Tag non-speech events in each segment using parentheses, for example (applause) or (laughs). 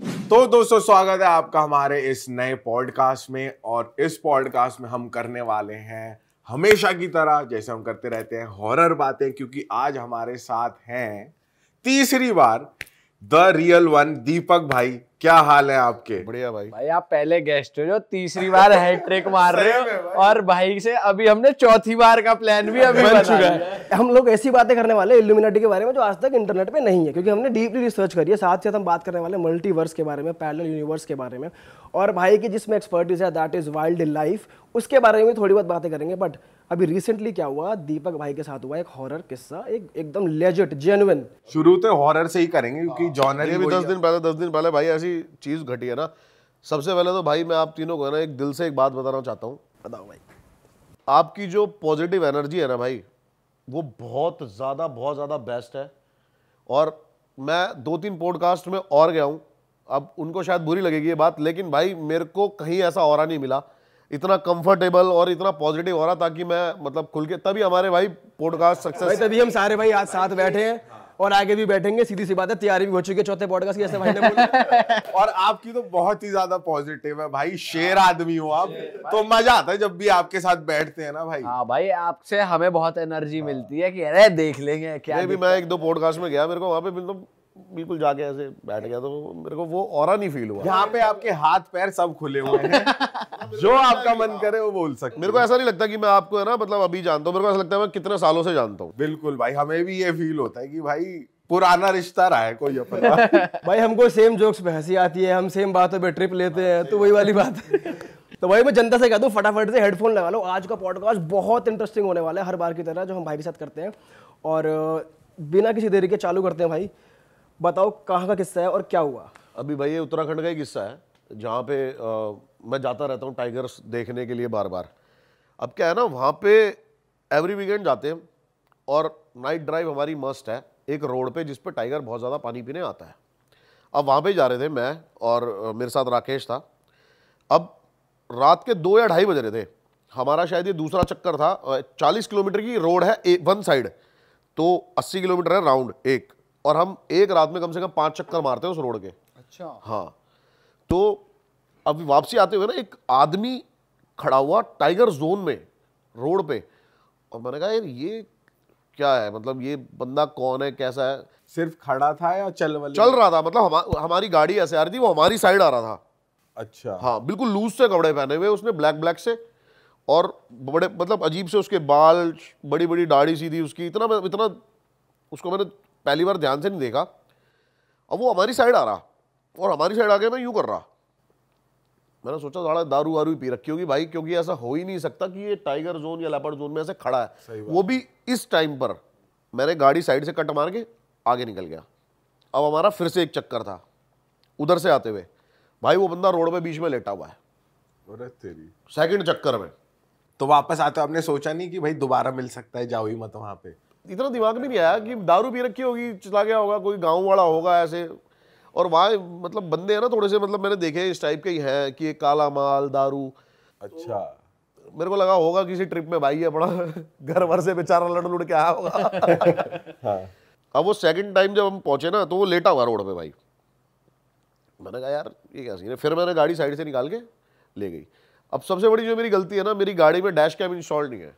तो दोस्तों, स्वागत है आपका हमारे इस नए पॉडकास्ट में और इस पॉडकास्ट में हम करने वाले हैं हमेशा की तरह, जैसे हम करते रहते हैं हॉरर बातें, क्योंकि आज हमारे साथ हैं तीसरी बार द रियल वन दीपक भाई। क्या हाल है आपके? बढ़िया भाई। भाई आप पहले गेस्ट हो जो तीसरी बार हैट्रिक मार रहे हो। और भाई से अभी हमने चौथी बार का प्लान भी अभी बन चुका है। हम लोग ऐसी बातें करने वाले हैं इल्यूमिनाटी के बारे में जो आज तक इंटरनेट पे नहीं है क्योंकि हमने डीपली रिसर्च करी है। साथ साथ हम बात करने वाले मल्टीवर्स के बारे में पैरेलल यूनिवर्स के बारे में। और भाई की जिसमें एक्सपर्टीज है दैट इज़ वाइल्ड लाइफ उसके बारे में भी थोड़ी बहुत बातें करेंगे बट अभी रिसेंटली क्या हुआ? दीपक भाई के साथ हुआ एक हॉरर किस्सा एक एकदम लेजिट जेन्युइन शुरू तो हॉरर से ही करेंगे क्योंकि जॉनर भी दस दिन पहले दस दिन पहले भाई ऐसी चीज़ घटी है ना। सबसे पहले तो भाई मैं आप तीनों को ना एक दिल से एक बात बताना चाहता हूँ। बताओ भाई। आपकी जो पॉजिटिव एनर्जी है ना भाई वो बहुत ज़्यादा बहुत ज़्यादा बेस्ट है। और मैं दो तीन पॉडकास्ट में और गया हूँ। अब उनको शायद बुरी लगेगी ये बात लेकिन भाई मेरे को कहीं ऐसा और नहीं मिला। इतना कंफर्टेबल और इतना पॉजिटिव हो रहा ताकि मैं मतलब खुल के तभी हमारे भाई पॉडकास्ट सक्सेस तभी हम सारे भाई आज साथ बैठे हैं और आगे भी बैठेंगे सीधी सी बात है तैयारी भी हो चुकी है चौथे पॉडकास्ट की जैसे भाई ने बोला। (laughs) और आपकी तो बहुत ही ज़्यादा पॉजिटिव है भाई शेर आदमी हो आप। तो मज़ा आता है जब भी आपके साथ बैठते हैं ना भाई। हाँ भाई आपसे हमें बहुत एनर्जी मिलती है कि अरे देख लेंगे क्या भी मैं एक दो पॉडकास्ट में गया मेरे को वहाँ पे बिल्कुल बिल्कुल जाके ऐसे बैठ गया तो मेरे को वो और नहीं फील हुआ। यहाँ पे आपके हाथ पैर सब खुले हुए हैं। (laughs) जो आपका मन करे वो बोल सकते मेरे को ऐसा नहीं लगता कि मैं आपको है ना मतलब अभी जानता हूँ। मेरे को ऐसा लगता है मैं कितने सालों से जानता हूँ। बिल्कुल भाई हमें भी ये फील होता है कि भाई पुराना रिश्ता रहा है कोई अपना। (laughs) भाई हमको सेम जोक्स पे हँसी आती है हम सेम बातों पे ट्रिप लेते हैं तो वही वाली बात। है (laughs) तो भाई मैं जनता से कह दूँ फटाफट से हेडफोन लगा लो। आज का पॉडकास्ट बहुत इंटरेस्टिंग होने वाला है हर बार की तरह जो हम भाई के साथ करते हैं। और बिना किसी देरी के चालू करते हैं भाई। बताओ कहाँ का किस्सा है और क्या हुआ? अभी भाई ये उत्तराखंड का ही किस्सा है जहाँ पे अ, मैं जाता रहता हूँ टाइगर्स देखने के लिए बार बार अब क्या है ना वहाँ पे एवरी वीकेंड जाते हैं और नाइट ड्राइव हमारी मस्ट है एक रोड पे जिस पे टाइगर बहुत ज़्यादा पानी पीने आता है। अब वहाँ पे जा रहे थे मैं और मेरे साथ राकेश था। अब रात के दो या ढाई बज रहे थे। हमारा शायद ये दूसरा चक्कर था चालीस किलोमीटर की रोड है ए, वन साइड तो अस्सी किलोमीटर है राउंड एक। और हम एक रात में कम से कम पाँच चक्कर मारते हैं उस रोड के। अच्छा। हाँ। तो अभी वापसी आते हुए ना एक आदमी खड़ा हुआ टाइगर जोन में रोड पे। और मैंने कहा यार ये क्या है? मतलब ये बंदा कौन है? कैसा है? सिर्फ़ खड़ा था या चल वाली? चल रहा था। मतलब हमा, हमारी गाड़ी ऐसे आ रही थी वो हमारी साइड आ रहा था। अच्छा। हाँ बिल्कुल लूज से कपड़े पहने हुए उसने ब्लैक ब्लैक से। और बड़े मतलब अजीब से उसके बाल बड़ी बड़ी दाढ़ी सी थी उसकी इतना इतना उसको मैंने पहली बार ध्यान से नहीं देखा। अब वो हमारी साइड आ रहा और हमारी साइड आके मैं यूँ कर रहा। मैंने सोचा साला दारू वारू पी रखी होगी भाई क्योंकि ऐसा हो ही नहीं सकता कि ये टाइगर जोन या लेपर्ड जोन में ऐसे खड़ा है। वो भी इस टाइम पर मैंने गाड़ी साइड से कट मार के आगे निकल गया। अब हमारा फिर से एक चक्कर था उधर से आते हुए। भाई वो बंदा रोड पे बीच में लेटा हुआ है। अरे तेरी। सेकंड चक्कर में। तो वापस आते आपने सोचा नहीं कि भाई दोबारा मिल सकता है जाओ ही मत वहाँ पे। इतना दिमाग में नहीं आया कि दारू पी रखी होगी चला गया होगा कोई गाँव वाला होगा ऐसे। और वहाँ मतलब बंदे हैं ना थोड़े से मतलब मैंने देखे इस टाइप के ही हैं कि ये काला माल दारू। अच्छा। मेरे को लगा होगा किसी ट्रिप में भाई है बड़ा (laughs) घर भर से बेचारा लड़ लुड़ के आया होगा। (laughs) हाँ। अब वो सेकंड टाइम जब हम पहुँचे ना तो वो लेटा हुआ रोड पे भाई। मैंने कहा यार ये क्या सीन है? फिर मैंने गाड़ी साइड से निकाल के ले गई। अब सबसे बड़ी जो मेरी गलती है ना मेरी गाड़ी में डैश कैम इंस्टॉल नहीं है।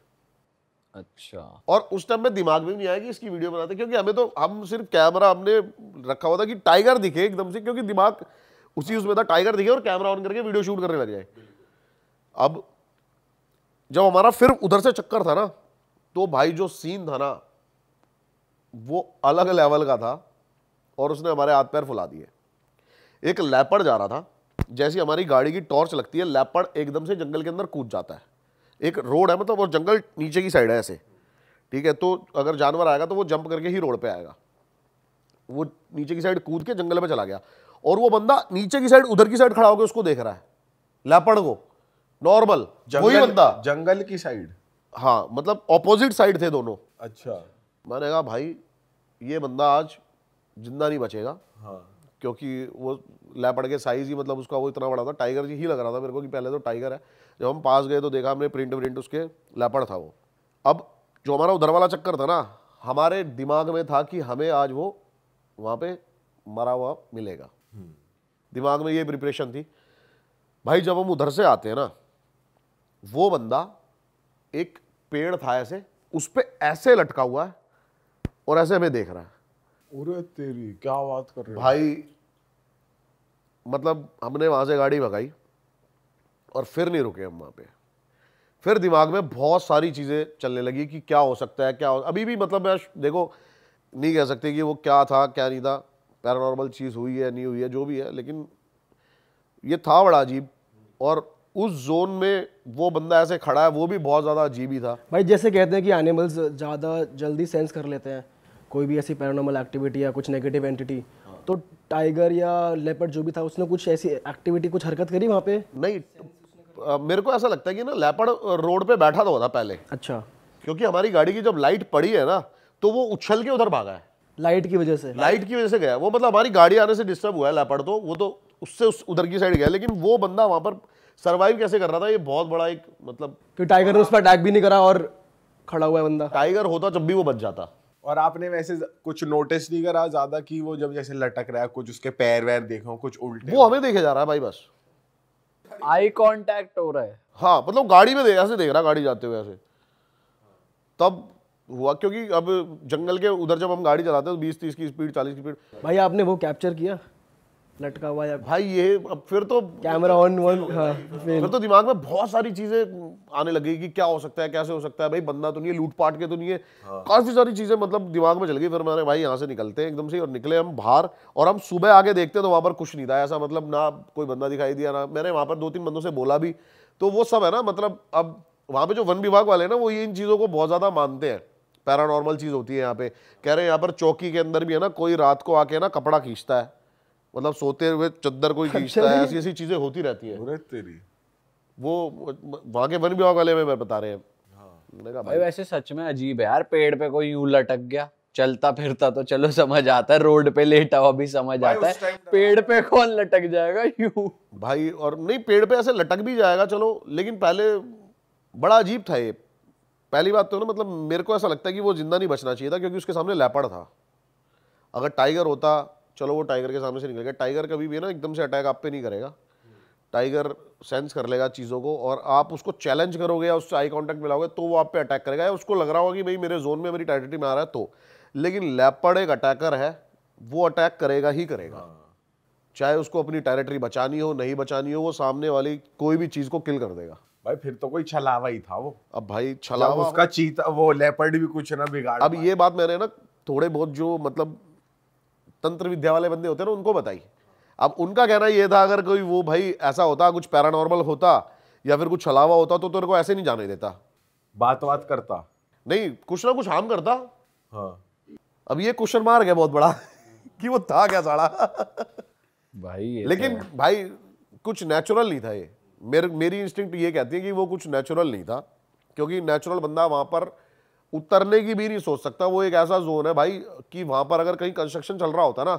अच्छा। और उस टाइम में दिमाग में भी नहीं आया कि इसकी वीडियो बनाते, क्योंकि हमें तो हम सिर्फ़ कैमरा हमने रखा हुआ था कि टाइगर दिखे एकदम से, क्योंकि दिमाग उसी उसमें था टाइगर दिखे और कैमरा ऑन करके वीडियो शूट करने लग जाए अब जब हमारा फिर उधर से चक्कर था ना तो भाई जो सीन था ना, वो अलग लेवल का था और उसने हमारे हाथ पैर फुला दिए। एक लेपर्ड जा रहा था, जैसी हमारी गाड़ी की टॉर्च लगती है लेपर्ड एकदम से जंगल के अंदर कूद जाता है। एक रोड है मतलब वो जंगल नीचे की साइड है ऐसे। ठीक है तो अगर जानवर आएगा तो वो जंप करके ही रोड पे आएगा। वो नीचे की साइड कूद के जंगल में चला गया। और वो बंदा नीचे की साइड उधर की साइड खड़ा होकर उसको देख रहा है। लेपर्ड को नॉर्मल वही बंदा। जंगल की साइड? हाँ मतलब ऑपोजिट साइड थे दोनों। अच्छा। मैंने कहा भाई ये बंदा आज ज़िंदा नहीं बचेगा। हाँ। क्योंकि वो लेपर्ड के साइज़ ही मतलब उसका वो इतना बड़ा था। टाइगर जी ही लग रहा था मेरे को कि पहले तो टाइगर है। जब हम पास गए तो देखा हमने प्रिंट प्रिंट उसके लेपर्ड था वो। अब जो हमारा उधर वाला चक्कर था ना हमारे दिमाग में था कि हमें आज वो वहाँ पे मरा हुआ मिलेगा। दिमाग में ये प्रिपरेशन थी। भाई जब हम उधर से आते हैं ना वो बंदा एक पेड़ था ऐसे उस पर ऐसे लटका हुआ है और ऐसे हमें देख रहा है। अरे तेरी क्या बात कर रहे भाई मतलब हमने वहाँ से गाड़ी भगाई। और फिर नहीं रुके हम वहाँ पे। फिर दिमाग में बहुत सारी चीज़ें चलने लगी कि क्या हो सकता है क्या हो अभी भी मतलब मैं देखो नहीं कह सकते कि वो क्या था क्या नहीं था पैरानॉर्मल चीज़ हुई है नहीं हुई है जो भी है लेकिन ये था बड़ा अजीब। और उस जोन में वो बंदा ऐसे खड़ा है वो भी बहुत ज़्यादा अजीब ही था। भाई जैसे कहते हैं कि एनिमल्स ज़्यादा जल्दी सेंस कर लेते हैं। कोई भी ऐसी पैरानॉर्मल एक्टिविटी या कुछ नेगेटिव एंटिटी तो टाइगर या लेपर्ड जो भी था उसने कुछ ऐसी एक्टिविटी कुछ हरकत करी वहाँ पे? नहीं मेरे को ऐसा लगता है कि ना लेपर्ड रोड पे बैठा तो था पहले। अच्छा। क्योंकि हमारी गाड़ी की जब लाइट पड़ी है ना तो वो उछल के उधर भागा है। लाइट की वजह से। लाइट की वजह से गया वो मतलब हमारी गाड़ी आने से डिस्टर्ब हुआ है लेपर्ड तो वो तो उससे उस उधर की साइड गया लेकिन वो बंदा वहाँ पर सरवाइव कैसे कर रहा था ये बहुत बड़ा एक मतलब कि टाइगर ने उस पर अटैक भी नहीं करा और खड़ा हुआ है बंदा। टाइगर होता जब भी वो बच जाता। और आपने वैसे कुछ नोटिस नहीं करा ज़्यादा कि वो जब जैसे लटक रहा है कुछ उसके पैर वैर देखो कुछ उल्टे वो हमें देखे जा रहा है भाई बस। आई कांटेक्ट हो रहा है। हाँ मतलब गाड़ी में देख ऐसे देख रहा गाड़ी जाते हुए ऐसे। तब हुआ क्योंकि अब जंगल के उधर जब हम गाड़ी चलाते हैं तो बीस तीस की स्पीड चालीस की स्पीड भाई आपने वो कैप्चर किया? लटका हुआ या भाई ये अब फिर तो कैमरा ऑन वन हाँ फिर फिर तो दिमाग में बहुत सारी चीज़ें आने लगी कि क्या हो सकता है कैसे हो सकता है? भाई बंदा तो नहीं है लूटपाट के तो नहीं है। हाँ। काफ़ी सारी चीज़ें मतलब दिमाग में चल गई। फिर मैंने भाई यहाँ से निकलते हैं एकदम से और निकले हम बाहर और हम सुबह आगे देखते तो वहाँ पर कुछ नहीं था। ऐसा मतलब ना कोई बंदा दिखाई दिया ना मैंने वहाँ पर दो तीन बंदों से बोला भी। तो वो सब है ना मतलब अब वहाँ पे जो वन विभाग वाले हैं ना वो ये इन चीज़ों को बहुत ज़्यादा मानते हैं। पैरानॉर्मल चीज़ होती है यहाँ पे। कह रहे हैं यहाँ पर चौकी के अंदर भी है ना कोई रात को आके ना कपड़ा खींचता है। मतलब सोते हुए चद्दर कोई (laughs) खींचता है ऐसी ऐसी चीज़ें होती रहती हैं। तेरी। वो वहाँ के वन विभाग वाले में बता रहे हैं। मैंने कहा भाई वैसे सच में अजीब है यार पेड़ पे कोई यूँ लटक गया चलता फिरता तो चलो समझ आता है रोड पे लेटा हुआ भी समझ आता है पेड़ पे कौन लटक जाएगा यूँ। भाई और नहीं पेड़ पे ऐसे लटक भी जाएगा चलो लेकिन पहले बड़ा अजीब था ये। पहली बात तो ना मतलब मेरे को ऐसा लगता है कि वो ज़िंदा नहीं बचना चाहिए था क्योंकि उसके सामने लेपड़ था। अगर टाइगर होता चलो वो टाइगर के सामने से निकल गया। टाइगर कभी भी है ना एकदम से अटैक आप पे नहीं करेगा। टाइगर सेंस कर लेगा चीज़ों को और आप उसको चैलेंज करोगे या उससे आई कांटेक्ट मिलाओगे तो वो आप पे अटैक करेगा। या उसको लग रहा होगा कि भाई मेरे जोन में मेरी टेरिटरी में आ रहा है तो। लेकिन लेपर्ड एक अटैकर है वो अटैक करेगा ही करेगा। चाहे उसको अपनी टेरिटरी बचानी हो नहीं बचानी हो वो सामने वाली कोई भी चीज़ को किल कर देगा। भाई फिर तो कोई छलावा ही था वो। अब भाई छलावा उसका चीता वो लेपर्ड भी कुछ ना बिगाड़ अब ये बात मैंने ना थोड़े बहुत जो मतलब तंत्र विद्या वाले बंदे होते हैं ना उनको बताई अब उनका कहना ये था अगर कोई वो भाई ऐसा होता कुछ पैरानॉर्मल होता या फिर कुछ छलावा होता तो तेरे को ऐसे नहीं जाने देता। बात बात करता। नहीं कुछ ना कुछ हार्म करता। हाँ। अब ये क्वेश्चन मार गया बहुत बड़ा (laughs) कि वो था क्या साड़ा भाई ये लेकिन भाई कुछ नेचुरल नहीं था ये। मेरे मेरी इंस्टिंक्ट ये कहती है कि वो कुछ नेचुरल नहीं था क्योंकि नेचुरल बंदा वहाँ पर उतरने की भी नहीं सोच सकता। वो एक ऐसा जोन है भाई कि वहाँ पर अगर कहीं कंस्ट्रक्शन चल रहा होता ना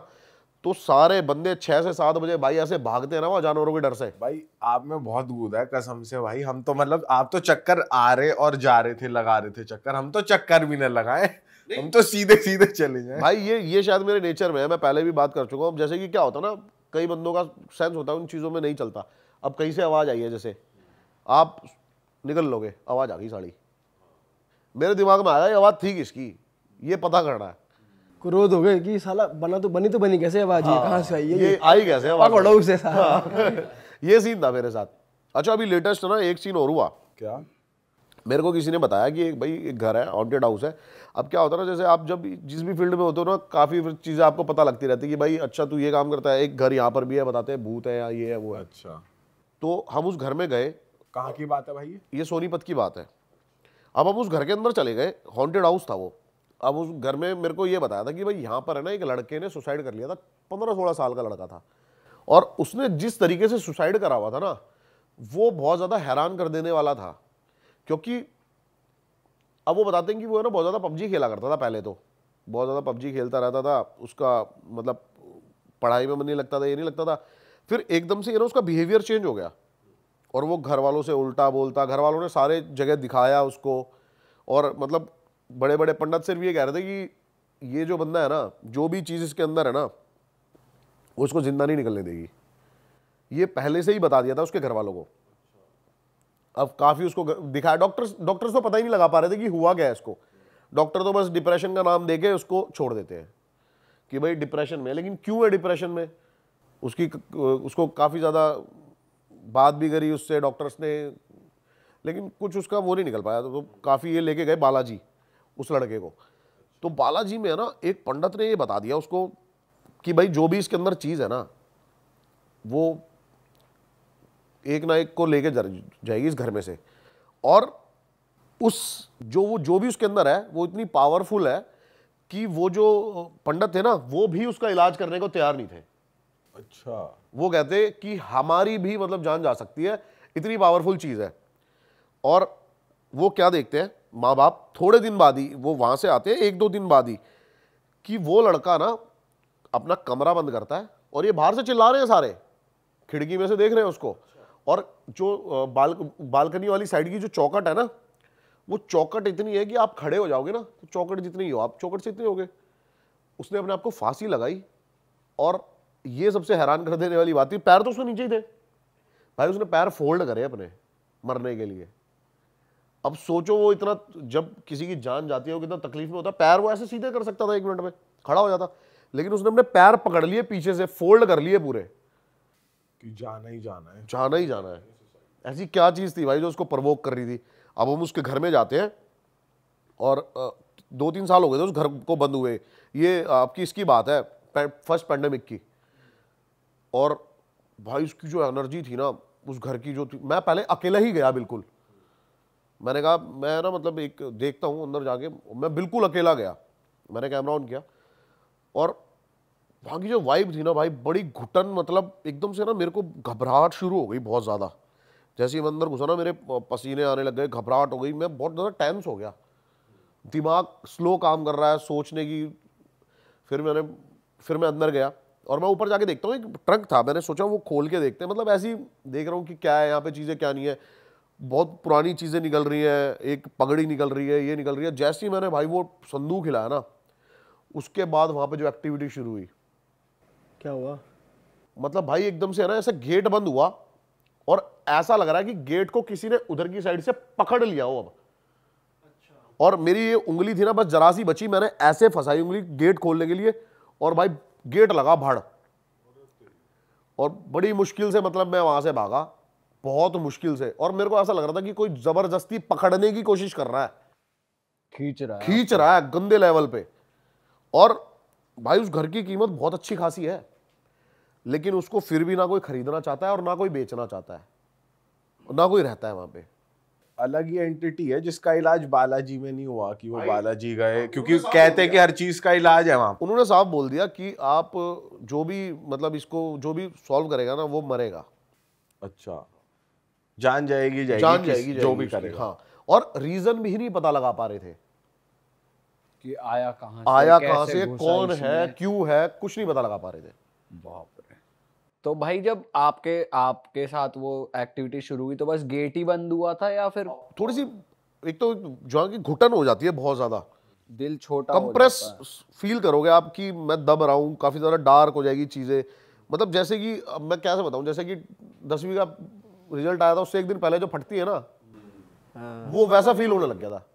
तो सारे बंदे छह से सात बजे भाई ऐसे भागते हैं ना वहाँ जानवरों के डर से। भाई आप में बहुत गुद है कसम से भाई। हम तो मतलब आप तो चक्कर आ रहे और जा रहे थे लगा रहे थे चक्कर। हम तो चक्कर भी न लगाए। हम तो सीधे सीधे चले जाए। भाई ये ये शायद मेरे नेचर में है। मैं पहले भी बात कर चुका हूँ। जैसे कि क्या होता ना कई बंदों का सेंस होता है उन चीज़ों में नहीं चलता। अब कहीं से आवाज़ आई है जैसे आप निकल लोगे आवाज़ आ गई साड़ी। मेरे दिमाग में आया ये आवाज़ थी किसकी ये पता करना है। क्रोध हो गए कि साला बना तो बनी तो बनी कैसे आवाज़ ये कहाँ से आई है ये आई कैसे आवाज़? उसे साला। (laughs) ये सीन था मेरे साथ। अच्छा अभी लेटेस्ट ना एक सीन और हुआ। क्या? मेरे को किसी ने बताया कि एक भाई एक घर है हॉन्टेड हाउस है। अब क्या होता है ना जैसे आप जब जिस भी फ़ील्ड में होते हो ना काफ़ी चीज़ें आपको पता लगती रहती है कि भाई अच्छा तू ये काम करता है एक घर यहाँ पर भी है बताते हैं भूत है या ये है वो है। अच्छा। तो हम उस घर में गए। कहाँ की बात है भाई ये? ये सोनीपत की बात है। अब हम उस घर के अंदर चले गए हॉन्टेड हाउस था वो। अब उस घर में मेरे को ये बताया था कि भाई यहाँ पर है ना एक लड़के ने सुसाइड कर लिया था, पंद्रह सोलह साल का लड़का था। और उसने जिस तरीके से सुसाइड करा हुआ था ना, वो बहुत ज़्यादा हैरान कर देने वाला था। क्योंकि अब वो बताते हैं कि वो है ना बहुत ज़्यादा पबजी खेला करता था पहले तो। बहुत ज़्यादा पबजी खेलता रहता था, उसका मतलब पढ़ाई में मन नहीं लगता था, ये नहीं लगता था। फिर एकदम से ये ना उसका बिहेवियर चेंज हो गया। और वो घर वालों से उल्टा बोलता घर वालों ने सारे जगह दिखाया उसको। और मतलब बड़े बड़े पंडित सिर्फ़ ये कह रहे थे कि ये जो बंदा है ना, जो भी चीज़ इसके अंदर है ना, वो इसको ज़िंदा नहीं निकलने देगी। ये पहले से ही बता दिया था उसके घर वालों को। अब काफ़ी उसको दिखाया। डॉक्टर्स डॉक्टर्स तो पता ही नहीं लगा पा रहे थे कि हुआ क्या है इसको। डॉक्टर तो बस डिप्रेशन का नाम देके उसको छोड़ देते हैं कि भाई डिप्रेशन में, लेकिन क्यों है डिप्रेशन में? उसकी उसको काफ़ी ज़्यादा बात भी करी उससे डॉक्टर्स ने, लेकिन कुछ उसका वो नहीं निकल पाया। तो काफ़ी ये लेके गए बालाजी, उस लड़के को। तो बालाजी में है ना, एक पंडित ने ये बता दिया उसको कि भाई जो भी इसके अंदर चीज़ है ना, वो एक ना एक को लेके जाएगी इस घर में से। और उस, जो वो जो भी उसके अंदर है, वो इतनी पावरफुल है कि वो जो पंडित थे ना, वो भी उसका इलाज करने को तैयार नहीं थे। अच्छा। वो कहते कि हमारी भी मतलब जान जा सकती है, इतनी पावरफुल चीज़ है। और वो क्या देखते हैं? माँ बाप थोड़े दिन बाद ही, वो वहाँ से आते हैं एक दो दिन बाद ही, कि वो लड़का ना अपना कमरा बंद करता है और ये बाहर से चिल्ला रहे हैं सारे। खिड़की में से देख रहे हैं उसको। और जो बाल, बालकनी वाली साइड की जो चौकट है ना, वो चौकट इतनी है कि आप खड़े हो जाओगे ना तो चौकट जितनी ही हो आप चौकट से इतने होगे उसने अपने आप को फांसी लगाई और ये सबसे हैरान कर देने वाली बात थी। पैर तो उसने नीचे ही थे। भाई उसने पैर फोल्ड करे अपने मरने के लिए। अब सोचो वो इतना जब किसी की जान जाती है वो कितना तकलीफ़ में होता है। पैर वो ऐसे सीधे कर सकता था एक मिनट में खड़ा हो जाता। लेकिन उसने अपने पैर पकड़ लिए पीछे से फोल्ड कर लिए पूरे। कि जाना ही जाना है। जाना ही जाना है। ऐसी क्या चीज़ थी भाई जो उसको प्रवोक कर रही थी? अब हम उसके घर में जाते हैं और दो तीन साल हो गए थे उस घर को बंद हुए। ये आपकी इसकी बात है फ़र्स्ट पैंडेमिक की। और भाई उसकी जो एनर्जी थी ना, उस घर की जो थी, मैं पहले अकेला ही गया बिल्कुल। मैंने कहा, मैं ना मतलब एक देखता हूँ अंदर जाके, मैं बिल्कुल अकेला गया। मैंने कैमरा ऑन किया। और वहाँ की जो वाइब थी ना भाई, बड़ी घुटन मतलब एकदम से ना मेरे को घबराहट शुरू हो गई बहुत ज़्यादा। जैसे ही मैं अंदर घुसा ना, मेरे पसीने आने लग गए, घबराहट हो गई। मैं बहुत ज़्यादा टेंस हो गया। दिमाग स्लो काम कर रहा है सोचने की। फिर मैंने, फिर मैं अंदर गया। और मैं ऊपर जाके देखता हूँ एक ट्रक था मैंने सोचा वो खोल के देखते हैं। मतलब ऐसे ही देख रहा हूँ कि क्या है यहाँ पे चीज़ें क्या नहीं है। बहुत पुरानी चीज़ें निकल रही हैं एक पगड़ी निकल रही है ये निकल रही है। जैसे ही मैंने भाई वो संदूक हिलाया ना उसके बाद वहाँ पे जो एक्टिविटी शुरू हुई। क्या हुआ? मतलब भाई एकदम से है ना ऐसे गेट बंद हुआ और ऐसा लग रहा है कि गेट को किसी ने उधर की साइड से पकड़ लिया हो अब। और मेरी ये उंगली थी ना बस जरा सी बची मैंने ऐसे फंसाई उंगली गेट खोलने के लिए और भाई गेट लगा भाड़। और बड़ी मुश्किल से मतलब मैं वहाँ से भागा। बहुत मुश्किल से। और मेरे को ऐसा लग रहा था कि कोई ज़बरदस्ती पकड़ने की कोशिश कर रहा है। खींच रहा है खींच रहा है गंदे लेवल पे। और भाई उस घर की कीमत बहुत अच्छी खासी है। लेकिन उसको फिर भी ना कोई खरीदना चाहता है और ना कोई बेचना चाहता है। ना कोई रहता है वहाँ पे। अलग ही एंटिटी है जिसका इलाज बालाजी में नहीं हुआ कि वो बालाजी गए क्योंकि कहते हैं कि हर चीज़ का इलाज है वहाँ। उन्होंने साफ़ बोल दिया कि आप जो भी मतलब इसको जो भी सॉल्व करेगा ना वो मरेगा। अच्छा। जान जाएगी जाएगी जान किस- जाएगी जो भी करेगा। हाँ। और रीजन भी नहीं पता लगा पा रहे थे। कि आया कहाँ से आया कहाँ से कौन है क्यों है कुछ नहीं पता लगा पा रहे थे। बाप तो भाई जब आपके आपके साथ वो एक्टिविटी शुरू हुई तो बस गेट ही बंद हुआ था या फिर थोड़ी सी एक तो जो है कि घुटन हो जाती है बहुत ज़्यादा। दिल छोटा कंप्रेस फील करोगे आप कि मैं दब रहा हूँ काफ़ी ज़्यादा डार्क हो जाएगी चीज़ें। मतलब जैसे कि अब मैं कैसे बताऊँ जैसे कि दसवीं का रिज़ल्ट आया था उससे एक दिन पहले जो फटती है ना वो वैसा फील होने लग गया था।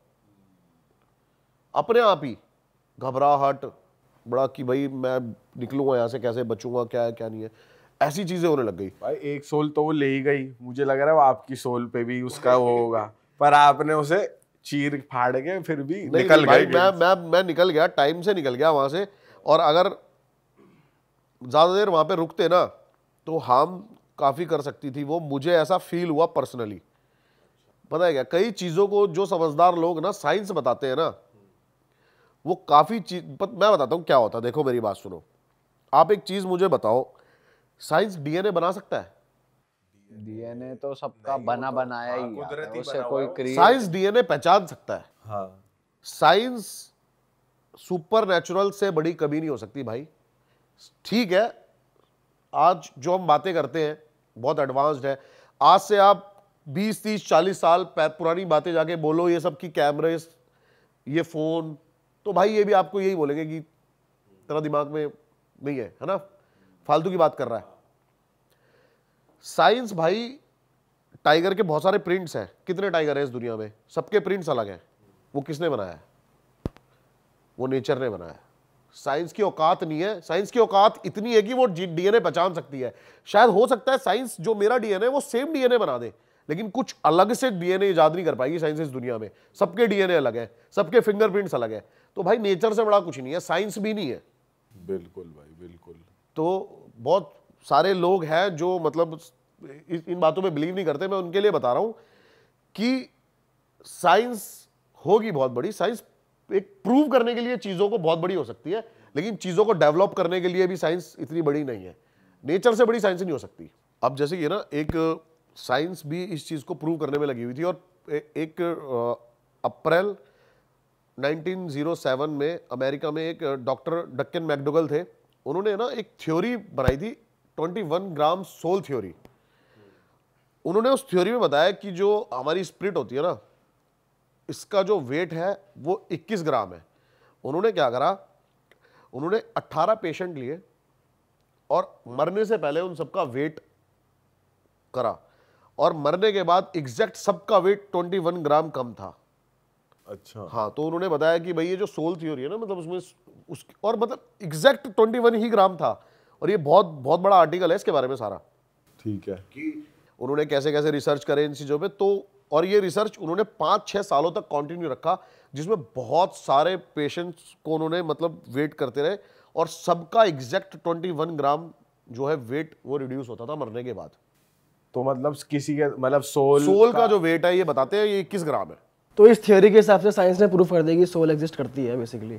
अपने आप ही घबराहट बड़ा कि भाई मैं निकलूँगा यहाँ से कैसे बचूँगा क्या है क्या नहीं है। ऐसी चीज़ें होने लग गई। भाई एक सोल तो वो ले ही गई। मुझे लग रहा है वो आपकी सोल पे भी उसका वो होगा। पर आपने उसे चीर फाड़ के फिर भी नहीं, निकल गए मैं मैं मैं निकल गया टाइम से निकल गया वहाँ से। और अगर ज़्यादा देर वहाँ पे रुकते ना तो हार्म काफ़ी कर सकती थी। वो मुझे ऐसा फील हुआ पर्सनली पता है क्या? कई चीज़ों को जो समझदार लोग ना साइंस बताते हैं ना वो काफ़ी चीज़ मैं बताता हूँ क्या होता है। देखो मेरी बात सुनो। आप एक चीज़ मुझे बताओ साइंस डीएनए बना सकता है? डीएनए तो सबका बना तो बनाया ही है कुदरती उससे बना कोई क्रिएट साइंस डीएनए पहचान सकता है। हाँ। साइंस सुपर नेचुरल से बड़ी कभी नहीं हो सकती भाई। ठीक है आज जो हम बातें करते हैं बहुत एडवांस्ड है। आज से आप 20 30 40 साल पुरानी बातें जाके बोलो ये सब की कैमरे ये फ़ोन तो भाई ये भी आपको यही बोलेंगे कि तेरा दिमाग में नहीं है है ना? फालतू की बात कर रहा है। साइंस भाई टाइगर के बहुत सारे प्रिंट्स हैं। कितने टाइगर हैं इस दुनिया में? सबके प्रिंट्स अलग हैं। वो किसने बनाया है? वो नेचर ने बनाया साइंस की औकात नहीं है। साइंस की औकात इतनी है कि वो डीएनए पहचान सकती है। शायद हो सकता है साइंस जो मेरा डीएनए वो सेम डीएनए बना दे। लेकिन कुछ अलग से डीएनए ईजाद नहीं कर पाएगी साइंस इस दुनिया में। सबके डीएनए अलग है। सबके फिंगरप्रिंट्स अलग है। तो भाई नेचर से बड़ा कुछ नहीं है। साइंस भी नहीं है। बिल्कुल भाई, बिल्कुल। तो बहुत सारे लोग हैं जो मतलब इन बातों में बिलीव नहीं करते, मैं उनके लिए बता रहा हूँ कि साइंस होगी बहुत बड़ी। साइंस एक प्रूव करने के लिए चीज़ों को बहुत बड़ी हो सकती है, लेकिन चीज़ों को डेवलप करने के लिए भी साइंस इतनी बड़ी नहीं है। नेचर से बड़ी साइंस नहीं हो सकती। अब जैसे ये ना, एक साइंस भी इस चीज़ को प्रूव करने में लगी हुई थी और एक अप्रैल 1907 में अमेरिका में एक डॉक्टर डक्कन मैकडोगल थे। उन्होंने ना एक थ्योरी बनाई थी 21 ग्राम सोल थ्योरी उन्होंने उस थ्योरी में बताया कि जो हमारी स्प्रिट होती है ना इसका जो वेट है वो 21 ग्राम है। उन्होंने क्या करा उन्होंने 18 पेशेंट लिए और मरने से पहले उन सबका वेट करा। और मरने के बाद एग्जैक्ट सबका वेट 21 ग्राम कम था। अच्छा। हाँ तो उन्होंने बताया कि भाई ये जो सोल थ्योरी है ना मतलब उसमें उस और मतलब एग्जैक्ट 21 ही ग्राम था। और ये बहुत बहुत बड़ा आर्टिकल है इसके बारे में सारा। ठीक है। कि उन्होंने कैसे कैसे रिसर्च करे इन चीज़ों पे तो और ये रिसर्च उन्होंने पाँच छः सालों तक कंटिन्यू रखा जिसमें बहुत सारे पेशेंट्स को उन्होंने मतलब वेट करते रहे और सबका एग्जैक्ट 21 ग्राम जो है वेट वो रिड्यूस होता था मरने के बाद। तो मतलब किसी के मतलब सोल सोल का जो वेट है ये बताते हैं ये इक्कीस ग्राम है। तो इस थ्योरी के हिसाब से साइंस ने प्रूव कर दिया कि सोल एग्जिस्ट करती है बेसिकली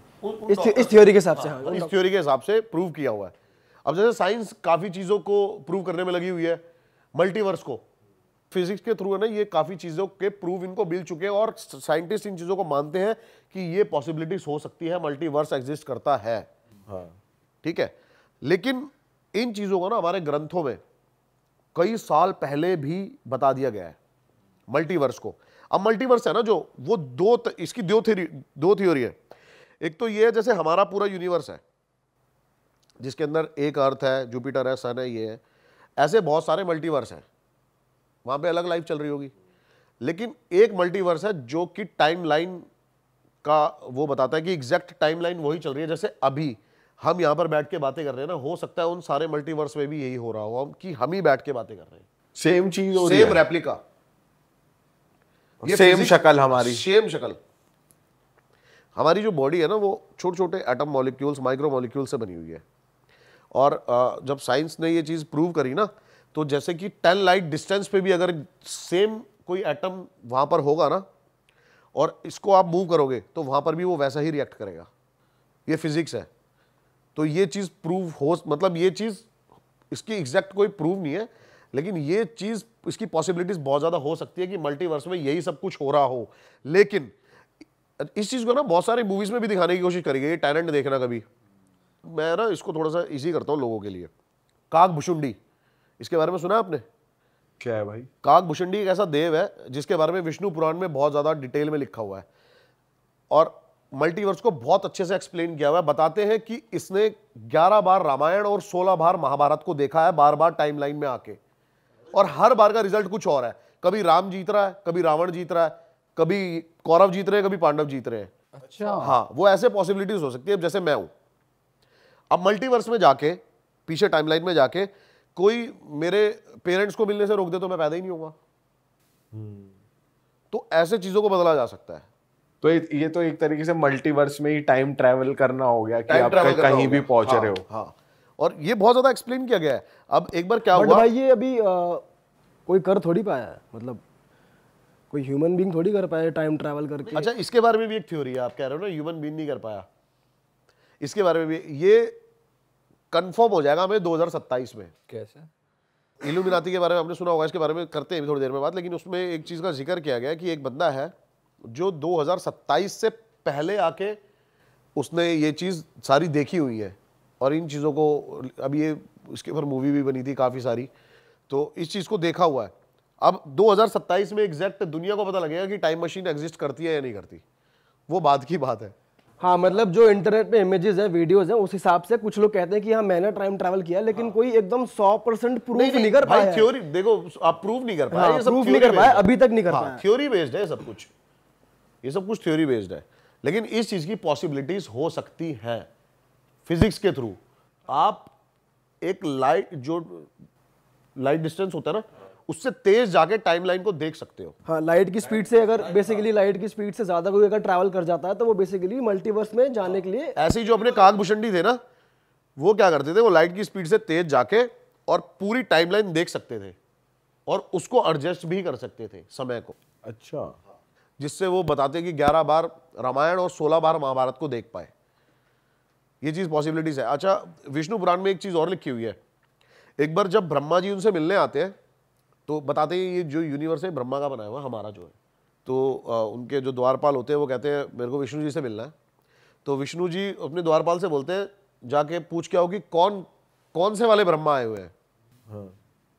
इस इस थ्योरी के हिसाब से हाँ इस थ्योरी के हिसाब से प्रूव किया हुआ है। अब जैसे साइंस काफ़ी चीज़ों को प्रूव करने में लगी हुई है मल्टीवर्स को। फिजिक्स के थ्रू है ना ये काफ़ी चीज़ों के प्रूव इनको मिल चुके हैं और साइंटिस्ट इन चीज़ों को मानते हैं कि ये पॉसिबिलिटीज हो सकती है मल्टीवर्स एग्जिस्ट करता है। हाँ। ठीक है? लेकिन इन चीज़ों को ना हमारे ग्रंथों में कई साल पहले भी बता दिया गया है मल्टीवर्स को। अब मल्टीवर्स है ना जो वो दो त, इसकी दो थ्योरी दो थ्योरी है। एक तो ये है जैसे हमारा पूरा यूनिवर्स है जिसके अंदर एक अर्थ है जुपिटर है सन है ये है ऐसे बहुत सारे मल्टीवर्स हैं। वहाँ पे अलग लाइफ चल रही होगी। लेकिन एक मल्टीवर्स है जो कि टाइम लाइन का वो बताता है कि एग्जैक्ट टाइम लाइन वही चल रही है जैसे अभी हम यहाँ पर बैठ के बातें कर रहे हैं ना हो सकता है उन सारे मल्टीवर्स में भी यही हो रहा हो हम कि हम ही बैठ के बातें कर रहे हैं। सेम चीज़ सेम रेप्लिका सेम शक्ल हमारी। सेम शक्ल। हमारी जो बॉडी है ना वो छोटे छोटे एटम मॉलिक्यूल्स माइक्रो मॉलिक्यूल्स से बनी हुई है। और जब साइंस ने ये चीज़ प्रूव करी ना तो जैसे कि टेन लाइट डिस्टेंस पे भी अगर सेम कोई एटम वहाँ पर होगा ना और इसको आप मूव करोगे तो वहाँ पर भी वो वैसा ही रिएक्ट करेगा। ये फिजिक्स है। तो ये चीज़ प्रूव हो मतलब ये चीज़ इसकी एग्जैक्ट कोई प्रूव नहीं है। लेकिन ये चीज़ इसकी पॉसिबिलिटीज बहुत ज़्यादा हो सकती है कि मल्टीवर्स में यही सब कुछ हो रहा हो। लेकिन इस चीज़ को ना बहुत सारी मूवीज़ में भी दिखाने की कोशिश करी गई टैलेंट देखना कभी। मैं ना इसको थोड़ा सा इजी करता हूँ लोगों के लिए। काग भुषुंडी इसके बारे में सुना है आपने? क्या है भाई? काग भुषुंडी एक ऐसा देव है जिसके बारे में विष्णु पुराण में बहुत ज़्यादा डिटेल में लिखा हुआ है। और मल्टीवर्स को बहुत अच्छे से एक्सप्लेन किया हुआ है। बताते हैं कि इसने 11 बार रामायण और 16 बार महाभारत को देखा है बार बार टाइमलाइन में आके। और हर बार का रिज़ल्ट कुछ और है। कभी राम जीत रहा है कभी रावण जीत रहा है कभी कौरव जीत रहे हैं कभी पांडव जीत रहे हैं। अच्छा। हाँ वो ऐसे पॉसिबिलिटीज हो सकती है जैसे मैं हूँ। अब मल्टीवर्स में जाके पीछे टाइमलाइन में जाके कोई मेरे पेरेंट्स को मिलने से रोक दे तो मैं पैदा ही नहीं होगा तो ऐसे चीज़ों को बदला जा सकता है। तो ये तो एक तरीके से मल्टीवर्स में ही टाइम ट्रैवल करना हो गया कि आप कहीं- भी पहुँच हाँ, रहे हो। हाँ। और ये बहुत ज़्यादा एक्सप्लेन किया गया है। अब एक बार क्या हुआ? भाई ये अभी अ, कोई कर थोड़ी पाया है? मतलब कोई ह्यूमन बीइंग थोड़ी कर पाया टाइम ट्रैवल करके? अच्छा इसके बारे में भी एक थ्योरी है आप कह रहे हो ना ह्यूमन बींग नहीं कर पाया। इसके बारे में भी ये कंफर्म हो जाएगा हमें 2027 में। कैसे? इल्यूमिनाती के बारे में आपने सुना होगा इसके बारे में करते हैं थोड़ी देर में बात लेकिन उसमें एक चीज़ का ज़िक्र किया गया कि एक बंदा है जो 2027 से पहले आके उसने ये चीज़ सारी देखी हुई है। और इन चीज़ों को अभी ये इसके ऊपर मूवी भी बनी थी काफ़ी सारी। तो इस चीज़ को देखा हुआ है। अब 2027 में एग्जैक्ट दुनिया को पता लगेगा कि टाइम मशीन एग्जिस्ट करती है या नहीं करती। वो बाद की बात है। हाँ मतलब जो इंटरनेट पे इमेजेस हैं वीडियोस हैं उस हिसाब से कुछ लोग कहते हैं कि हाँ मैंने टाइम ट्रैवल किया लेकिन कोई एकदम सौ परसेंट प्रूफ नहीं, कर भाई पाया थ्योरी देखो आप प्रूफ नहीं कर पाए हाँ, proof theory नहीं कर पाया, अभी तक नहीं कर हाँ, पाया। थ्योरी बेस्ड है सब कुछ। ये सब कुछ थ्योरी बेस्ड है। लेकिन इस चीज़ की पॉसिबिलिटीज हो सकती हैं। फिजिक्स के थ्रू आप एक लाइट जो लाइट डिस्टेंस होता है ना उससे तेज जाके टाइमलाइन को देख सकते हो। हाँ लाइट की स्पीड से अगर बेसिकली लाइट की स्पीड से ज़्यादा कोई अगर ट्रैवल कर जाता है तो वो बेसिकली मल्टीवर्स में जाने के लिए ऐसे ही जो अपने काकभूषणी थे ना वो क्या करते थे वो लाइट की स्पीड से तेज जाके और पूरी टाइमलाइन देख सकते थे और उसको एडजस्ट भी कर सकते थे समय को। अच्छा। जिससे वो बताते कि 11 बार रामायण और 16 बार महाभारत को देख पाए। ये चीज़ पॉसिबिलिटीज है। अच्छा विष्णु पुराण में एक चीज़ और लिखी हुई है। एक बार जब ब्रह्मा जी उनसे मिलने आते हैं तो बताते हैं ये जो यूनिवर्स है ब्रह्मा का बनाया हुआ हमारा जो है। तो अ, उनके जो द्वारपाल होते हैं वो कहते हैं मेरे को विष्णु जी से मिलना है। तो विष्णु जी अपने द्वारपाल से बोलते हैं जाके पूछ के आओ कि कौन कौन से वाले ब्रह्मा आए हुए हैं?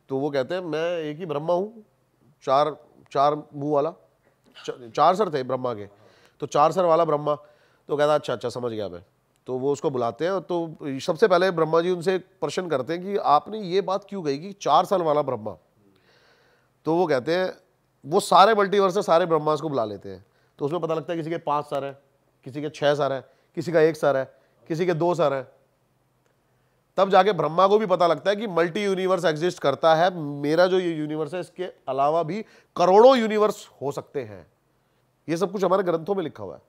तो वो कहते हैं मैं एक ही ब्रह्मा हूँ चार चार मुँह वाला च- चार सर थे ब्रह्मा के तो चार सर वाला ब्रह्मा। तो कहता अच्छा अच्छा समझ गया मैं। तो वो उसको बुलाते हैं तो सबसे पहले ब्रह्मा जी उनसे प्रश्न करते हैं कि आपने ये बात क्यों कही कि चार साल वाला ब्रह्मा? तो वो कहते हैं, वो सारे मल्टीवर्स से सारे ब्रह्मास को बुला लेते हैं। तो उसमें पता लगता है किसी के पाँच सर है, किसी के छः सर है, किसी का एक सर है, किसी के दो सर है। तब जाके ब्रह्मा को भी पता लगता है कि मल्टी यूनिवर्स एग्जिस्ट करता है। मेरा जो ये यूनिवर्स है, इसके अलावा भी करोड़ों यूनिवर्स हो सकते हैं। ये सब कुछ हमारे ग्रंथों में लिखा हुआ है।